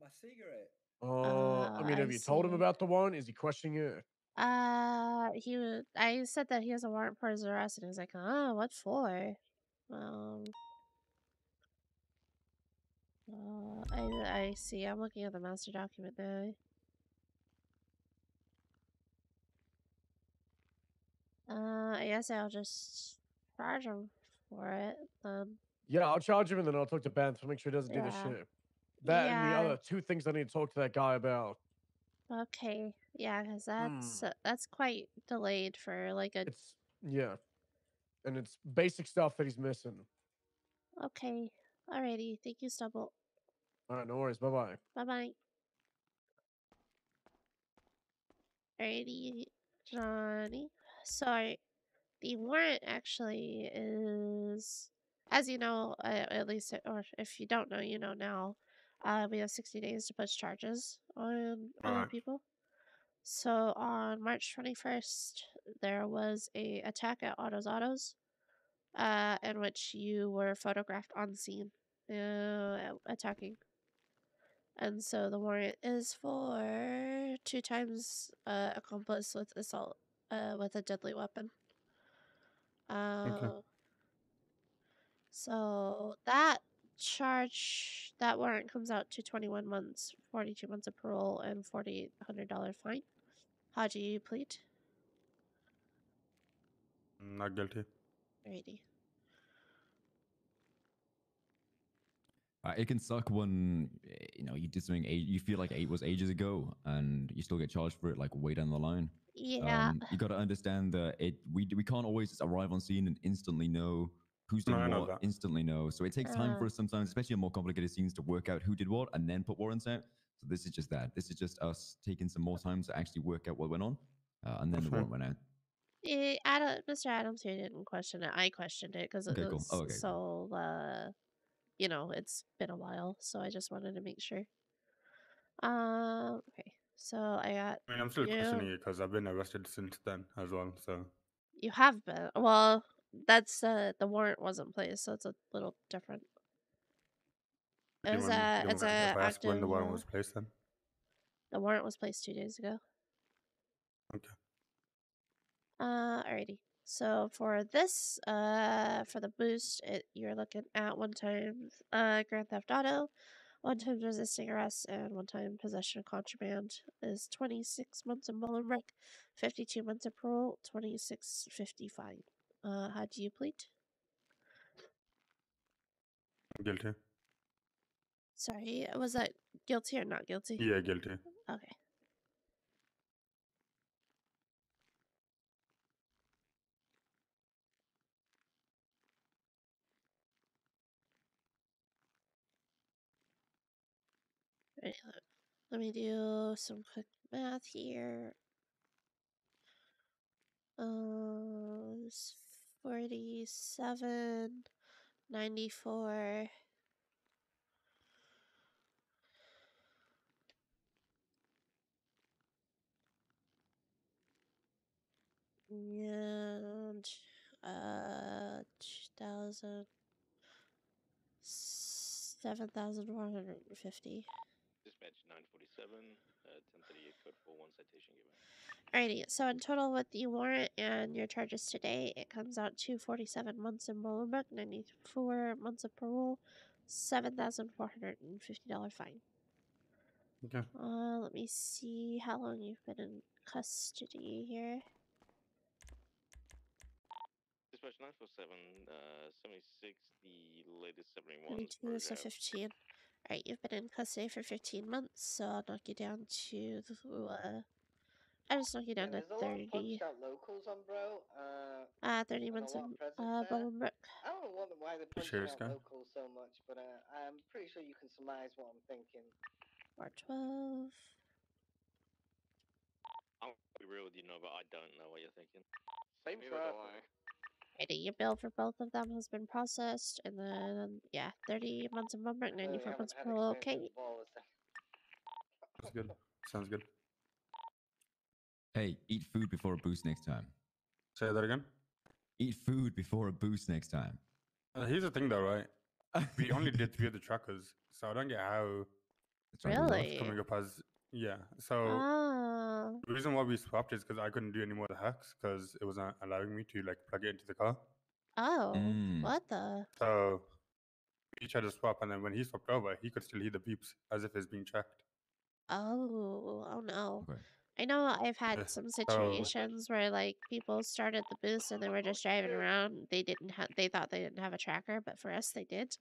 [SPEAKER 16] my cigarette.
[SPEAKER 20] Uh, I mean,
[SPEAKER 1] Uh,
[SPEAKER 20] have
[SPEAKER 1] I
[SPEAKER 20] you told him
[SPEAKER 1] see.
[SPEAKER 20] about the warrant? Is he questioning you?
[SPEAKER 1] Uh, he wa- I said that he has a warrant for his arrest, and he's like, "Oh, what for?" Um, uh, I I see. I'm looking at the master document now. Uh, I guess I'll just charge him for it. Um,
[SPEAKER 20] Yeah, I'll charge him and then I'll talk to Ben to make sure he doesn't do
[SPEAKER 1] Yeah.
[SPEAKER 20] shit. That and the other two things I need to talk to that guy about.
[SPEAKER 1] okay, yeah, because that's
[SPEAKER 20] Hmm.
[SPEAKER 1] uh, that's quite delayed for like a.
[SPEAKER 20] It's yeah, and it's basic stuff that he's missing.
[SPEAKER 1] Okay, alrighty. Thank you, Stubble.
[SPEAKER 20] All right, no worries. Bye bye.
[SPEAKER 1] Bye bye. Alrighty, Johnny. So the warrant actually is, as you know, uh, at least, or if you don't know, you know now. Uh, we have 60 days to push charges on on
[SPEAKER 21] Alright.
[SPEAKER 1] people. So on March 21st, there was a attack at Autos Autos, uh, in which you were photographed on scene, uh, attacking. And so the warrant is for two times uh, accomplice with assault uh, with a deadly weapon. Uh, So that charge, that warrant comes out to 21 months, 42 months of parole, and $4,800 fine. How do you plead?
[SPEAKER 21] Not guilty.
[SPEAKER 1] Alrighty.
[SPEAKER 14] Uh, it can suck when eh, you know you did something you feel like eight was ages ago, and you still get charged for it like way down the line.
[SPEAKER 1] Yeah.
[SPEAKER 14] Um, you got to understand that it we we can't always just arrive on scene and instantly know who's
[SPEAKER 21] No, I
[SPEAKER 14] done
[SPEAKER 21] know
[SPEAKER 14] what. Instantly know. So it takes time
[SPEAKER 1] Uh.
[SPEAKER 14] for us sometimes, especially on more complicated scenes, to work out who did what and then put warrants out. So this is just that. This is just us taking some more time to actually work out what went on, uh, and then the warrant went out.
[SPEAKER 1] Eh, Adam, Mr. Adams here didn't question it. I questioned it because it
[SPEAKER 14] Okay, cool.
[SPEAKER 1] was
[SPEAKER 14] Oh, okay,
[SPEAKER 1] so, uh, you know, it's been a while, so I just wanted to make sure. Um, okay, so I got
[SPEAKER 21] I mean, I'm still
[SPEAKER 1] you.
[SPEAKER 21] questioning you because I've been arrested since then as well. So
[SPEAKER 1] You have been. Well, that's uh the warrant wasn't placed, so it's a little different. It was a it's a
[SPEAKER 21] ask when the warrant was placed then.
[SPEAKER 1] The warrant was placed two days ago.
[SPEAKER 21] Okay.
[SPEAKER 1] Uh, alrighty. So for this, uh, for the boost, it, you're looking at one time uh Grand Theft Auto, one time resisting arrest, and one time possession of contraband is 26 months in Bolingbroke, 52 months of parole, 2650 fine. Uh, how do you plead?
[SPEAKER 21] Guilty.
[SPEAKER 1] Sorry, was that guilty or not guilty?
[SPEAKER 21] Yeah, guilty.
[SPEAKER 1] Okay. Right, let- let me do some quick math here. Uh, it's 47, 94. And uh, 2,000, 7,450.
[SPEAKER 22] Dispatch 947, uh, 1038 code 41 citation given.
[SPEAKER 1] Alrighty, so in total with the warrant and your charges today, it comes out to 47 months in Bolingbroke, 94 months of parole, $7,450 fine.
[SPEAKER 21] Okay.
[SPEAKER 1] Uh, let me see how long you've been in custody here.
[SPEAKER 22] Dispatch 947, uh, 76, the latest 71.
[SPEAKER 1] 22, so 15. Alright, you've been in custody for 15 months, so I'll knock you down to, uh, I'll just knock you down to
[SPEAKER 7] There's a lot of
[SPEAKER 1] 30.
[SPEAKER 7] punched locals on bro. Uh,
[SPEAKER 1] Uh, 30 months
[SPEAKER 7] lot
[SPEAKER 1] in, uh,
[SPEAKER 7] there. I don't know why they're punching
[SPEAKER 21] Cheers,
[SPEAKER 7] out
[SPEAKER 21] guy.
[SPEAKER 7] locals so much, but uh, I'm pretty sure you can surmise what I'm thinking.
[SPEAKER 1] Or 12.
[SPEAKER 22] I'll be real with you, no, but I don't know what you're thinking.
[SPEAKER 5] Same
[SPEAKER 7] Neither do
[SPEAKER 1] Alrighty, your bill for both of them has been processed, and then, yeah, 30 months in Bolingbroke,
[SPEAKER 7] Clearly
[SPEAKER 1] 94
[SPEAKER 7] haven't
[SPEAKER 1] months
[SPEAKER 7] had
[SPEAKER 1] parole,
[SPEAKER 7] experience
[SPEAKER 1] okay.
[SPEAKER 7] with
[SPEAKER 21] That's good. Sounds good.
[SPEAKER 14] Hey, eat food before a boost next time.
[SPEAKER 21] Say that again.
[SPEAKER 14] Eat food before a boost next time.
[SPEAKER 21] Uh, here's the thing, though, right? we (laughs) only did three of the trackers, so I don't get how it's
[SPEAKER 1] Really?
[SPEAKER 21] coming up as yeah. So
[SPEAKER 1] Oh.
[SPEAKER 21] The reason why we swapped is because I couldn't do any more of the hacks because it wasn't allowing me to like plug it into the car.
[SPEAKER 1] Oh.
[SPEAKER 14] Mm.
[SPEAKER 1] What the?
[SPEAKER 21] So we tried to swap, and then when he swapped over, he could still hear the beeps as if it's being checked.
[SPEAKER 1] Oh. Oh no.
[SPEAKER 14] Okay.
[SPEAKER 1] I know I've had some
[SPEAKER 21] so-
[SPEAKER 1] situations where like people started the boost and they were just driving around. They didn't have. They thought they didn't have a tracker, but for us, they did.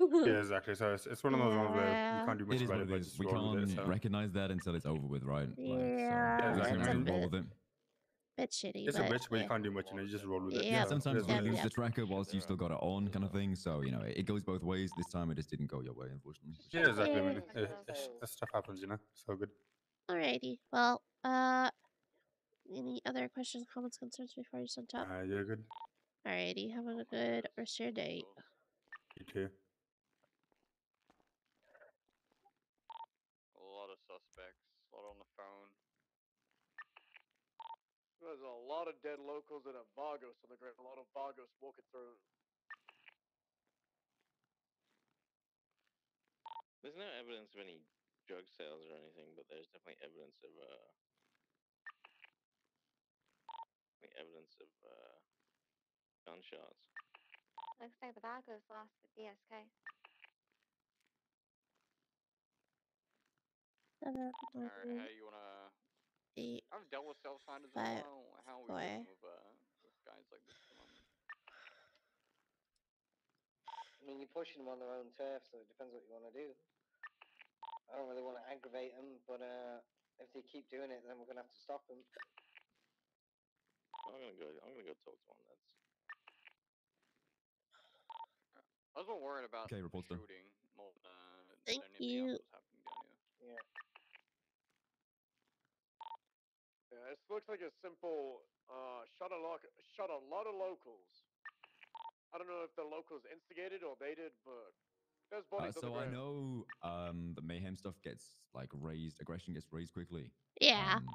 [SPEAKER 21] Yeah, (laughs) exactly. So it's, it's one of those ones where you can't do much
[SPEAKER 14] It is
[SPEAKER 21] about
[SPEAKER 14] what
[SPEAKER 21] it,
[SPEAKER 14] it
[SPEAKER 21] but
[SPEAKER 14] is.
[SPEAKER 21] just
[SPEAKER 14] We can't
[SPEAKER 21] it. So.
[SPEAKER 14] recognize that until it's over with, right? Like,
[SPEAKER 1] Yeah,
[SPEAKER 14] so we
[SPEAKER 21] it's a
[SPEAKER 1] bit-
[SPEAKER 14] roll with it.
[SPEAKER 1] Bit shitty.
[SPEAKER 21] It's a
[SPEAKER 1] but
[SPEAKER 21] bitch, but
[SPEAKER 1] yeah.
[SPEAKER 21] you can't do much, and you just roll with it.
[SPEAKER 1] Yeah,
[SPEAKER 14] Yeah, sometimes
[SPEAKER 21] it is
[SPEAKER 14] you
[SPEAKER 21] what
[SPEAKER 14] lose
[SPEAKER 21] is.
[SPEAKER 14] the tracker whilst you still got it on, kind of thing. So you know, it, it goes both ways. This time, it just didn't go your way, unfortunately.
[SPEAKER 21] Yeah, exactly. I mean,
[SPEAKER 1] Yeah.
[SPEAKER 21] it, it, that stuff happens, you know. So good.
[SPEAKER 1] Alrighty. Well, uh, any other questions, comments, concerns before you sent up?
[SPEAKER 21] Uh, you're good.
[SPEAKER 1] Alrighty. Have a good rest of your day.
[SPEAKER 21] You too.
[SPEAKER 5] a lot of dead locals and a Vagos on the ground. A lot of Vagos walking through.
[SPEAKER 22] There's no evidence of any drug sales or anything, but there's definitely evidence of uh, evidence of uh, gunshots.
[SPEAKER 8] Looks like the Vagos lost the DSK.
[SPEAKER 5] Alright, how you wanna
[SPEAKER 1] eight,
[SPEAKER 5] I've dealt with self-signers in a
[SPEAKER 1] five,
[SPEAKER 5] while. How are we
[SPEAKER 1] four.
[SPEAKER 5] dealing with uh with guys like this at the moment?
[SPEAKER 7] I mean, you're pushing them on their own turf, so it depends what you want to do. I don't really want to aggravate them, but uh, if they keep doing it, then we're gonna have to stop them.
[SPEAKER 22] I'm gonna go. I'm gonna go talk to one. That's
[SPEAKER 5] I was more worried about
[SPEAKER 14] Okay, reports done.
[SPEAKER 5] shooting more than, uh,
[SPEAKER 1] Thank
[SPEAKER 5] than anything
[SPEAKER 1] you.
[SPEAKER 5] else was happening down here.
[SPEAKER 7] Yeah.
[SPEAKER 20] Yeah, this looks like a simple uh, shot a lot, shot a lot of locals. I don't know if the locals instigated or they did, but there's
[SPEAKER 14] Uh,
[SPEAKER 20] bodies on the
[SPEAKER 14] so I know um, the mayhem stuff gets like raised, aggression gets raised quickly.
[SPEAKER 1] Yeah.
[SPEAKER 14] Um,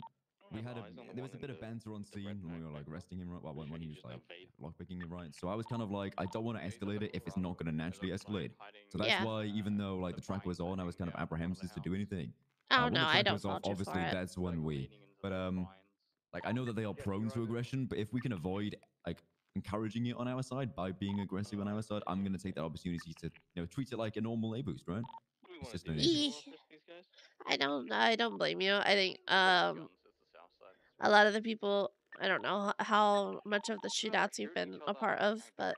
[SPEAKER 14] we had a
[SPEAKER 22] eyes on the
[SPEAKER 14] there was a bit
[SPEAKER 22] in
[SPEAKER 14] of banter on scene when we were like arresting him, right? Well, when, when he was like
[SPEAKER 22] evade.
[SPEAKER 14] lockpicking him, right? So I was kind of like, I don't want to escalate it if it's not going to naturally escalate. So that's
[SPEAKER 1] Yeah.
[SPEAKER 14] why, even though like the track was on, I was kind of apprehensive to do anything.
[SPEAKER 1] Oh
[SPEAKER 14] Uh,
[SPEAKER 1] no, I don't
[SPEAKER 14] was off, obviously
[SPEAKER 1] for it.
[SPEAKER 14] that's when we. But um, like I know that they are prone to aggression, but if we can avoid like encouraging it on our side by being aggressive on our side, I'm going to take that opportunity to you know treat it like a normal A boost, right? It's just an A
[SPEAKER 1] I don't. I don't blame you. I think um, a lot of the people. I don't know how much of the shootouts you've been a part of, but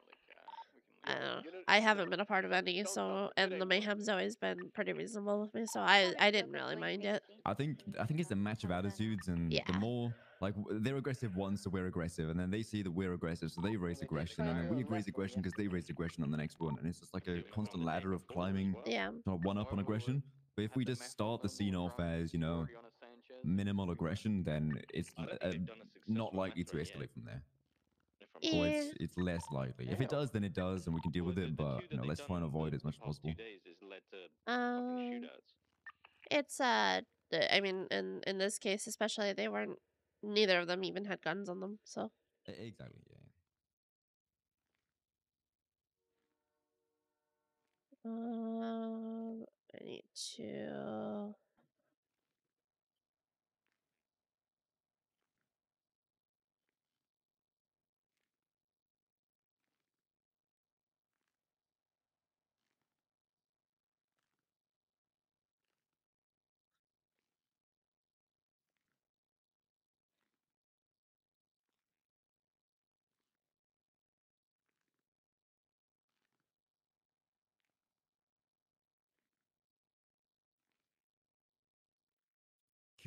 [SPEAKER 1] I don't know. I haven't been a part of any, so and the mayhem's always been pretty reasonable with me, so I I didn't really mind it.
[SPEAKER 14] I think I think it's a match of attitudes, and the more like they're aggressive once, so we're aggressive, and then they see that we're aggressive, so they raise aggression, and then we raise aggression because they raise aggression on the next one, and it's just like a constant ladder of climbing,
[SPEAKER 1] Yeah.
[SPEAKER 14] kind of one up on aggression. But if we just start the scene off as you know minimal aggression, then it's uh, not likely to escalate from there. Or it's it's less likely. If it does, then it does, and we can deal with it. But you know, let's try and avoid it as much as possible.
[SPEAKER 1] Um, it's uh, I mean, in in this case, especially, they weren't. Neither of them even had guns on them, so.
[SPEAKER 14] Exactly. Yeah.
[SPEAKER 1] Um, I need to.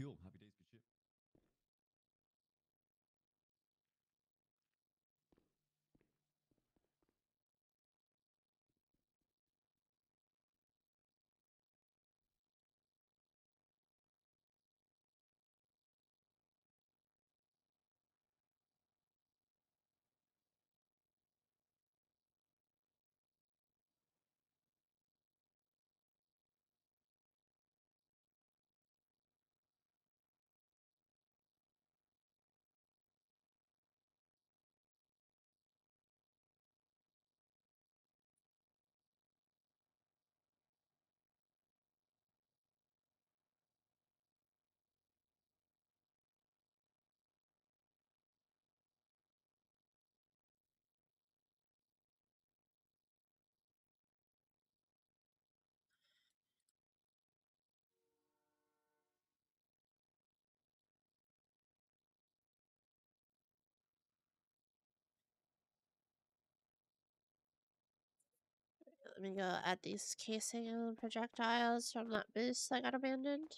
[SPEAKER 14] Cool. Happy days.
[SPEAKER 1] Let me go add these casing projectiles from that boost that got abandoned.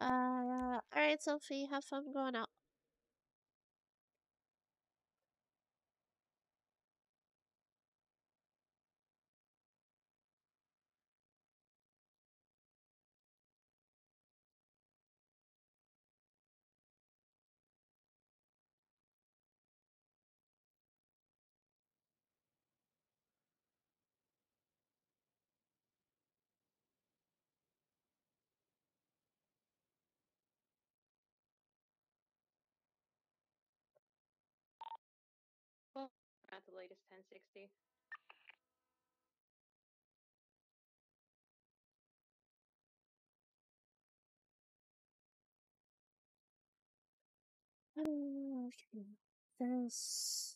[SPEAKER 1] Uh, alright, Sophie, have fun going out.
[SPEAKER 4] latest 1060.
[SPEAKER 1] Sense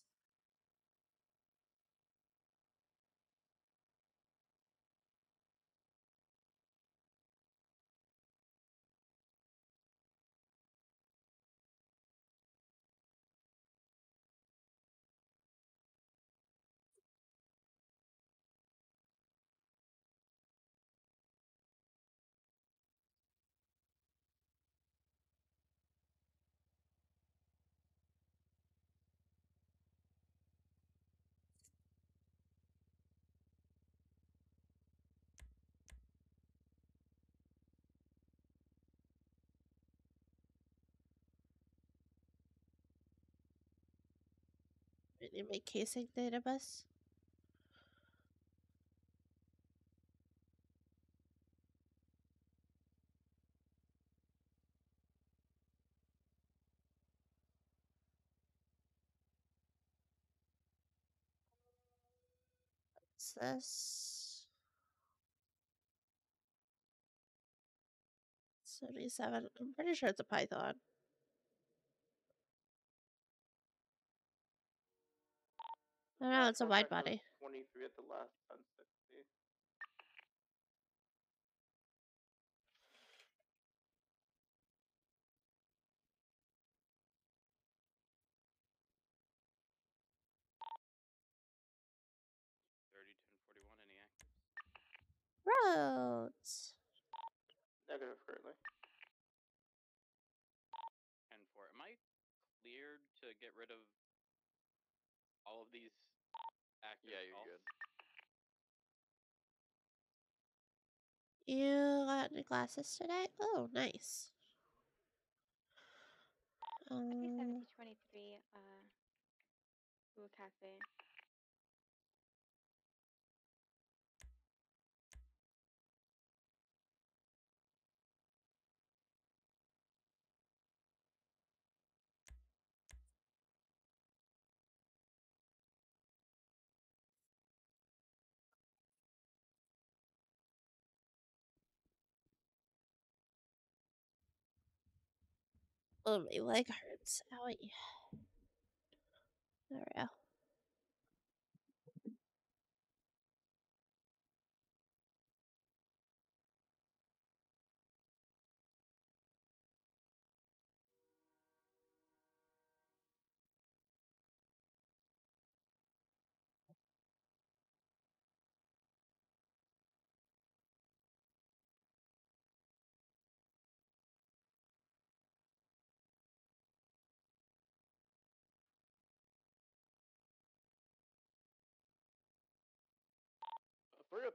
[SPEAKER 1] Make casing database. What's this? Seventy-seven. I'm pretty sure it's a Python. Oh, I know it's a wide body.
[SPEAKER 6] 23 at the last 1060.
[SPEAKER 5] Thirty ten forty one. Any active?
[SPEAKER 1] Roads.
[SPEAKER 6] Negative currently.
[SPEAKER 5] Ten four. Am I cleared to get rid of all of these?
[SPEAKER 13] Yeah, you're good.
[SPEAKER 1] You got new glasses today? Oh, nice. Um,
[SPEAKER 8] 7023, uh, Blue Cafe.
[SPEAKER 1] Oh, my leg hurts. Owie. There we go.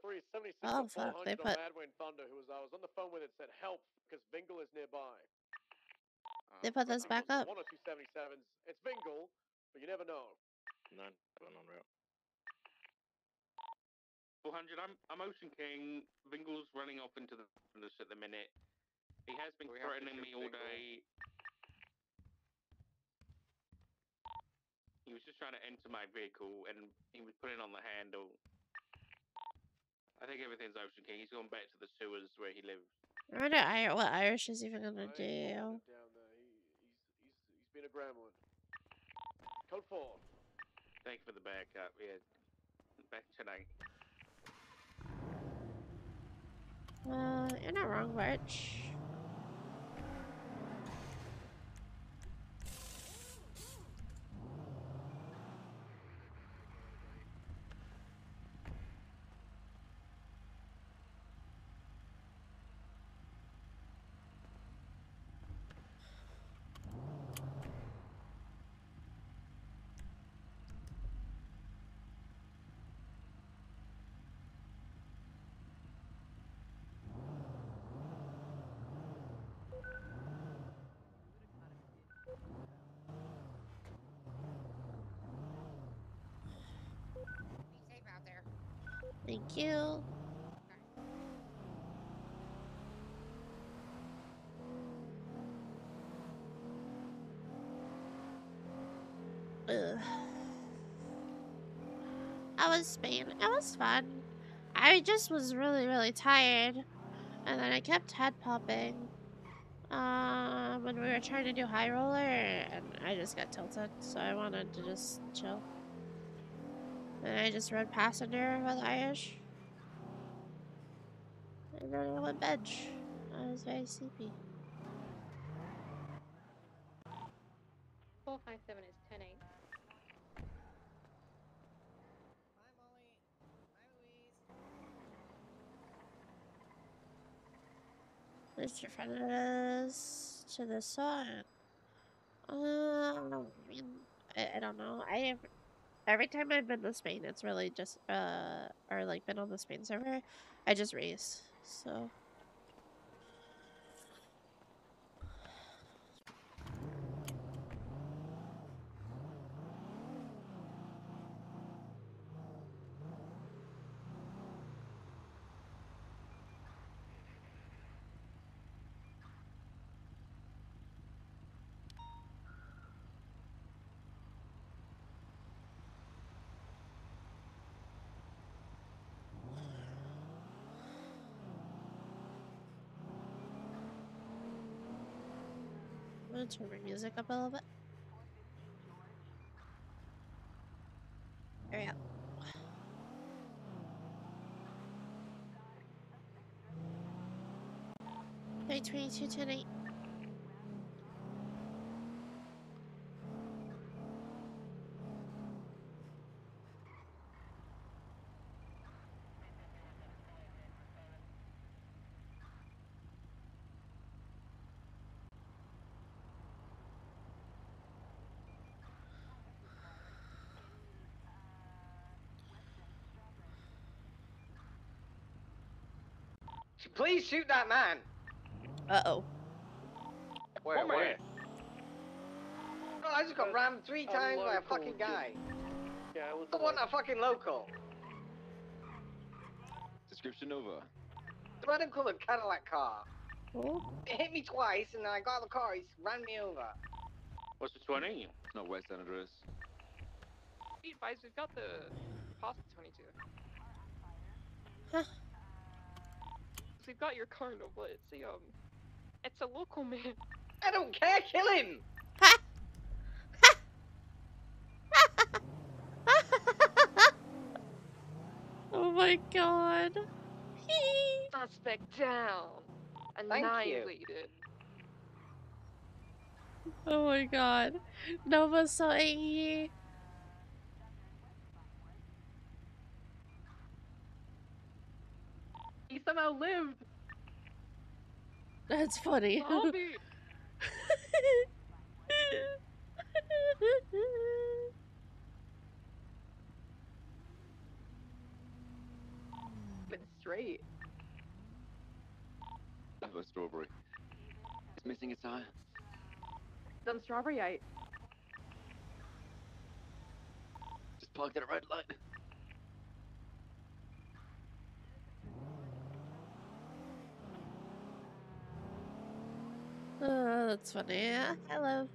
[SPEAKER 20] Three or three seventy six
[SPEAKER 1] Oh,
[SPEAKER 20] and four
[SPEAKER 1] fuck, they
[SPEAKER 20] hundred on
[SPEAKER 1] put-
[SPEAKER 20] Madway Thunder, who was I was on the phone with it said help because Vingle is nearby.
[SPEAKER 1] They put uh, this back up.
[SPEAKER 20] One or two seventy sevens. It's Vingle, but you never know.
[SPEAKER 22] Nine seven on route.
[SPEAKER 23] 400, I'm, I'm Ocean King. Vingle's running off into the wilderness at the minute. He has been
[SPEAKER 5] We
[SPEAKER 23] threatening me
[SPEAKER 5] shoot
[SPEAKER 23] all
[SPEAKER 5] Vingle.
[SPEAKER 23] day. He was just trying to enter my vehicle and he was putting on the handle. I think everything's Ocean King. He's gone back to the sewers where he lives.
[SPEAKER 1] I wonder Ir- what Irish is even gonna do.
[SPEAKER 20] Down there, he, he's he's he's been a gremlin. Code four.
[SPEAKER 23] Thank you for the backup. Yeah. Back tonight.
[SPEAKER 1] Uh, you're not wrong, Birch. You. Ugh. I was Spain. It was fun. I just was really, really tired. And then I kept head popping. Uh, when we were trying to do high roller, and I just got tilted, so I wanted to just chill. And I just rode passenger with Irish. And then I went bench. I was very sleepy.
[SPEAKER 24] Four five seven is ten eight.
[SPEAKER 1] Mr. Fernandez to the side. Um, I, I don't know. I have every time I've been to Spain, it's really just uh or like been on the Spain server, I just race. So Gonna turn my music up a little bit. Hurry up. Day 22, 10
[SPEAKER 7] Please shoot that man.
[SPEAKER 1] Uh oh.
[SPEAKER 7] Where?
[SPEAKER 23] What man?
[SPEAKER 7] where? Oh, I just got rammed three
[SPEAKER 9] a
[SPEAKER 7] times by a fucking guy.
[SPEAKER 9] Yeah, I was.
[SPEAKER 7] I want a fucking local.
[SPEAKER 14] Description over.
[SPEAKER 7] The red and colored Cadillac car.
[SPEAKER 1] Oh.
[SPEAKER 7] It hit me twice, and I got out of the car. He ran me over.
[SPEAKER 23] What's the 20?
[SPEAKER 14] It's not West San Andreas.
[SPEAKER 2] Be advised, we've got the past 22.
[SPEAKER 1] Huh.
[SPEAKER 2] So we've got your car, no, but it's a um, it's a local man.
[SPEAKER 7] I don't care. Kill him. (laughs)
[SPEAKER 1] Oh my god. (laughs)
[SPEAKER 2] Suspect down.
[SPEAKER 7] Thank you.
[SPEAKER 2] Annihilated.
[SPEAKER 1] Oh my god. Nova's so
[SPEAKER 2] He somehow lived.
[SPEAKER 1] That's funny.
[SPEAKER 2] Zombie. Been (laughs) straight.
[SPEAKER 14] Oh, a strawberry. It's missing its eye.
[SPEAKER 2] Some strawberry ite.
[SPEAKER 14] Just parked at a red light.
[SPEAKER 1] Oh, that's funny. Hello.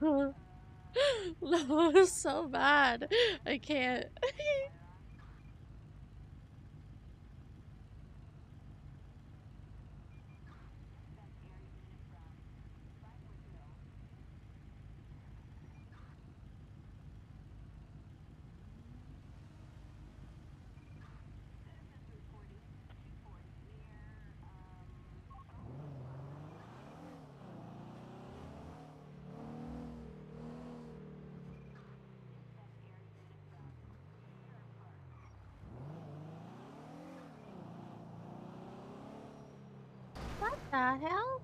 [SPEAKER 1] no, it's so bad. I can't. What the hell?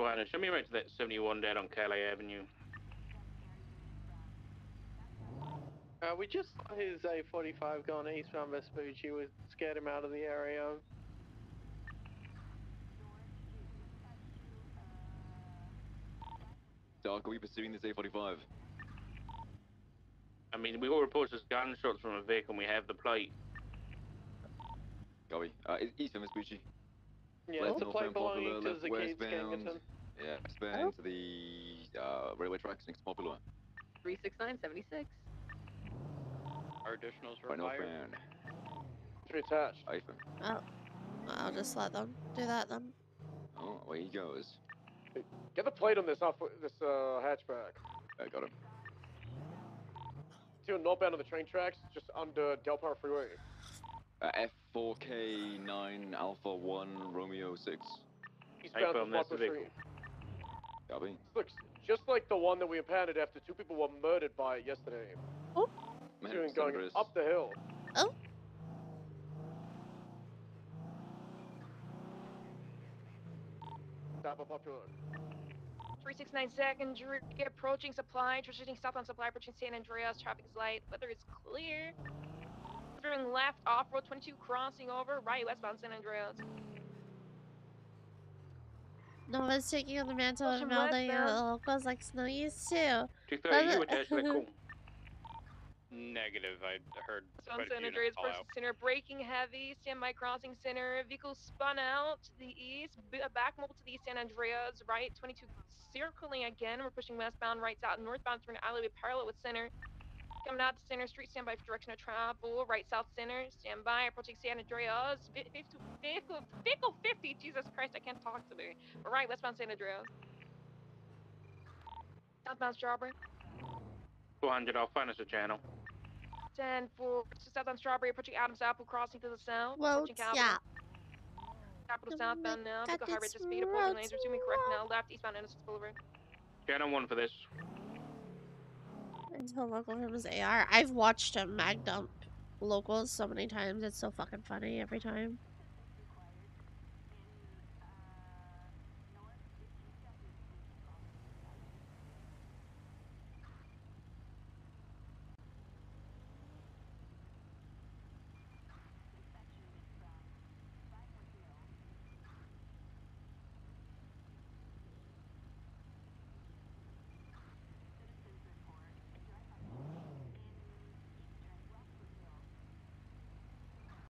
[SPEAKER 23] Dispatch 400, show me right to that 71 dead on Calais Avenue.
[SPEAKER 9] Uh, we just saw his A45 going eastbound Vespucci. We scared him out of the area.
[SPEAKER 14] Dark, are we pursuing this A45?
[SPEAKER 23] I mean, we all reports as gunshots from a vehicle and we have the plate.
[SPEAKER 14] Copy. Uh, eastbound Vespucci.
[SPEAKER 6] Yeah,
[SPEAKER 13] left
[SPEAKER 6] it's a plane belonging
[SPEAKER 13] Popular,
[SPEAKER 6] to
[SPEAKER 13] the
[SPEAKER 6] Zacchaeus
[SPEAKER 13] westbound.
[SPEAKER 6] Gangerton.
[SPEAKER 13] Yeah, westbound to the uh, railway tracks next to Popular.
[SPEAKER 17] 36976.
[SPEAKER 5] Our additionals
[SPEAKER 13] Right
[SPEAKER 5] required.
[SPEAKER 13] northbound.
[SPEAKER 6] Three attached.
[SPEAKER 13] Ivan.
[SPEAKER 1] Oh, I'll just let them do that then.
[SPEAKER 13] Oh, away he goes.
[SPEAKER 20] Get the plate on this off this uh, hatchback.
[SPEAKER 13] I got him.
[SPEAKER 20] To Two northbound on the train tracks, just under Del Perro Freeway.
[SPEAKER 13] Uh, F4K9 Alpha 1 Romeo 6.
[SPEAKER 20] Eastbound
[SPEAKER 21] Ivan,
[SPEAKER 20] from
[SPEAKER 21] that's the
[SPEAKER 20] Walker
[SPEAKER 21] vehicle.
[SPEAKER 13] Copy.
[SPEAKER 20] Looks just like the one that we impounded after two people were murdered by it yesterday.
[SPEAKER 13] Man,
[SPEAKER 20] Doing going
[SPEAKER 13] Andreas.
[SPEAKER 20] up the hill.
[SPEAKER 1] Oh.
[SPEAKER 20] Stop up popular.
[SPEAKER 2] 369 secondary approaching supply, transitioning south on supply, approaching San Andreas. Traffic is light. Weather is clear. Veering left off road 22, crossing over. Right westbound San Andreas.
[SPEAKER 1] No one's taking on the mantle and
[SPEAKER 2] Pushing
[SPEAKER 1] melding the
[SPEAKER 2] westbound.
[SPEAKER 1] locals like Snow used to.
[SPEAKER 23] 230, you attached to that (laughs) cool. Negative, I heard
[SPEAKER 2] So on
[SPEAKER 23] quite a
[SPEAKER 2] San Andreas
[SPEAKER 23] units call
[SPEAKER 2] versus
[SPEAKER 23] out.
[SPEAKER 2] center, braking heavy, standby crossing center, vehicle spun out to the east, back mobile to the east, San Andreas, right, 22 circling again, we're pushing westbound, right south, northbound through an alleyway parallel with center, coming out to center street, standby for direction of travel, right south center, standby, approaching San Andreas, vi- vehicle, vehicle, vehicle 50, Jesus Christ, I can't talk today, right, westbound San Andreas. Southbound Strawberry.
[SPEAKER 23] 200, I'll find us a channel.
[SPEAKER 2] 10 for southbound Strawberry, approaching Adams Apple, crossing to the south.
[SPEAKER 1] Well,
[SPEAKER 2] approaching Capital.
[SPEAKER 1] yeah.
[SPEAKER 2] Capital southbound now.
[SPEAKER 1] God,
[SPEAKER 2] Vehicle high rate
[SPEAKER 1] this
[SPEAKER 2] of speed, opposing lanes,
[SPEAKER 1] road's
[SPEAKER 2] resuming correct now. Left, eastbound Innocence Boulevard.
[SPEAKER 23] Channel 1 for this.
[SPEAKER 1] Until local him is AR. I've watched him mag dump locals so many times. It's so fucking funny every time.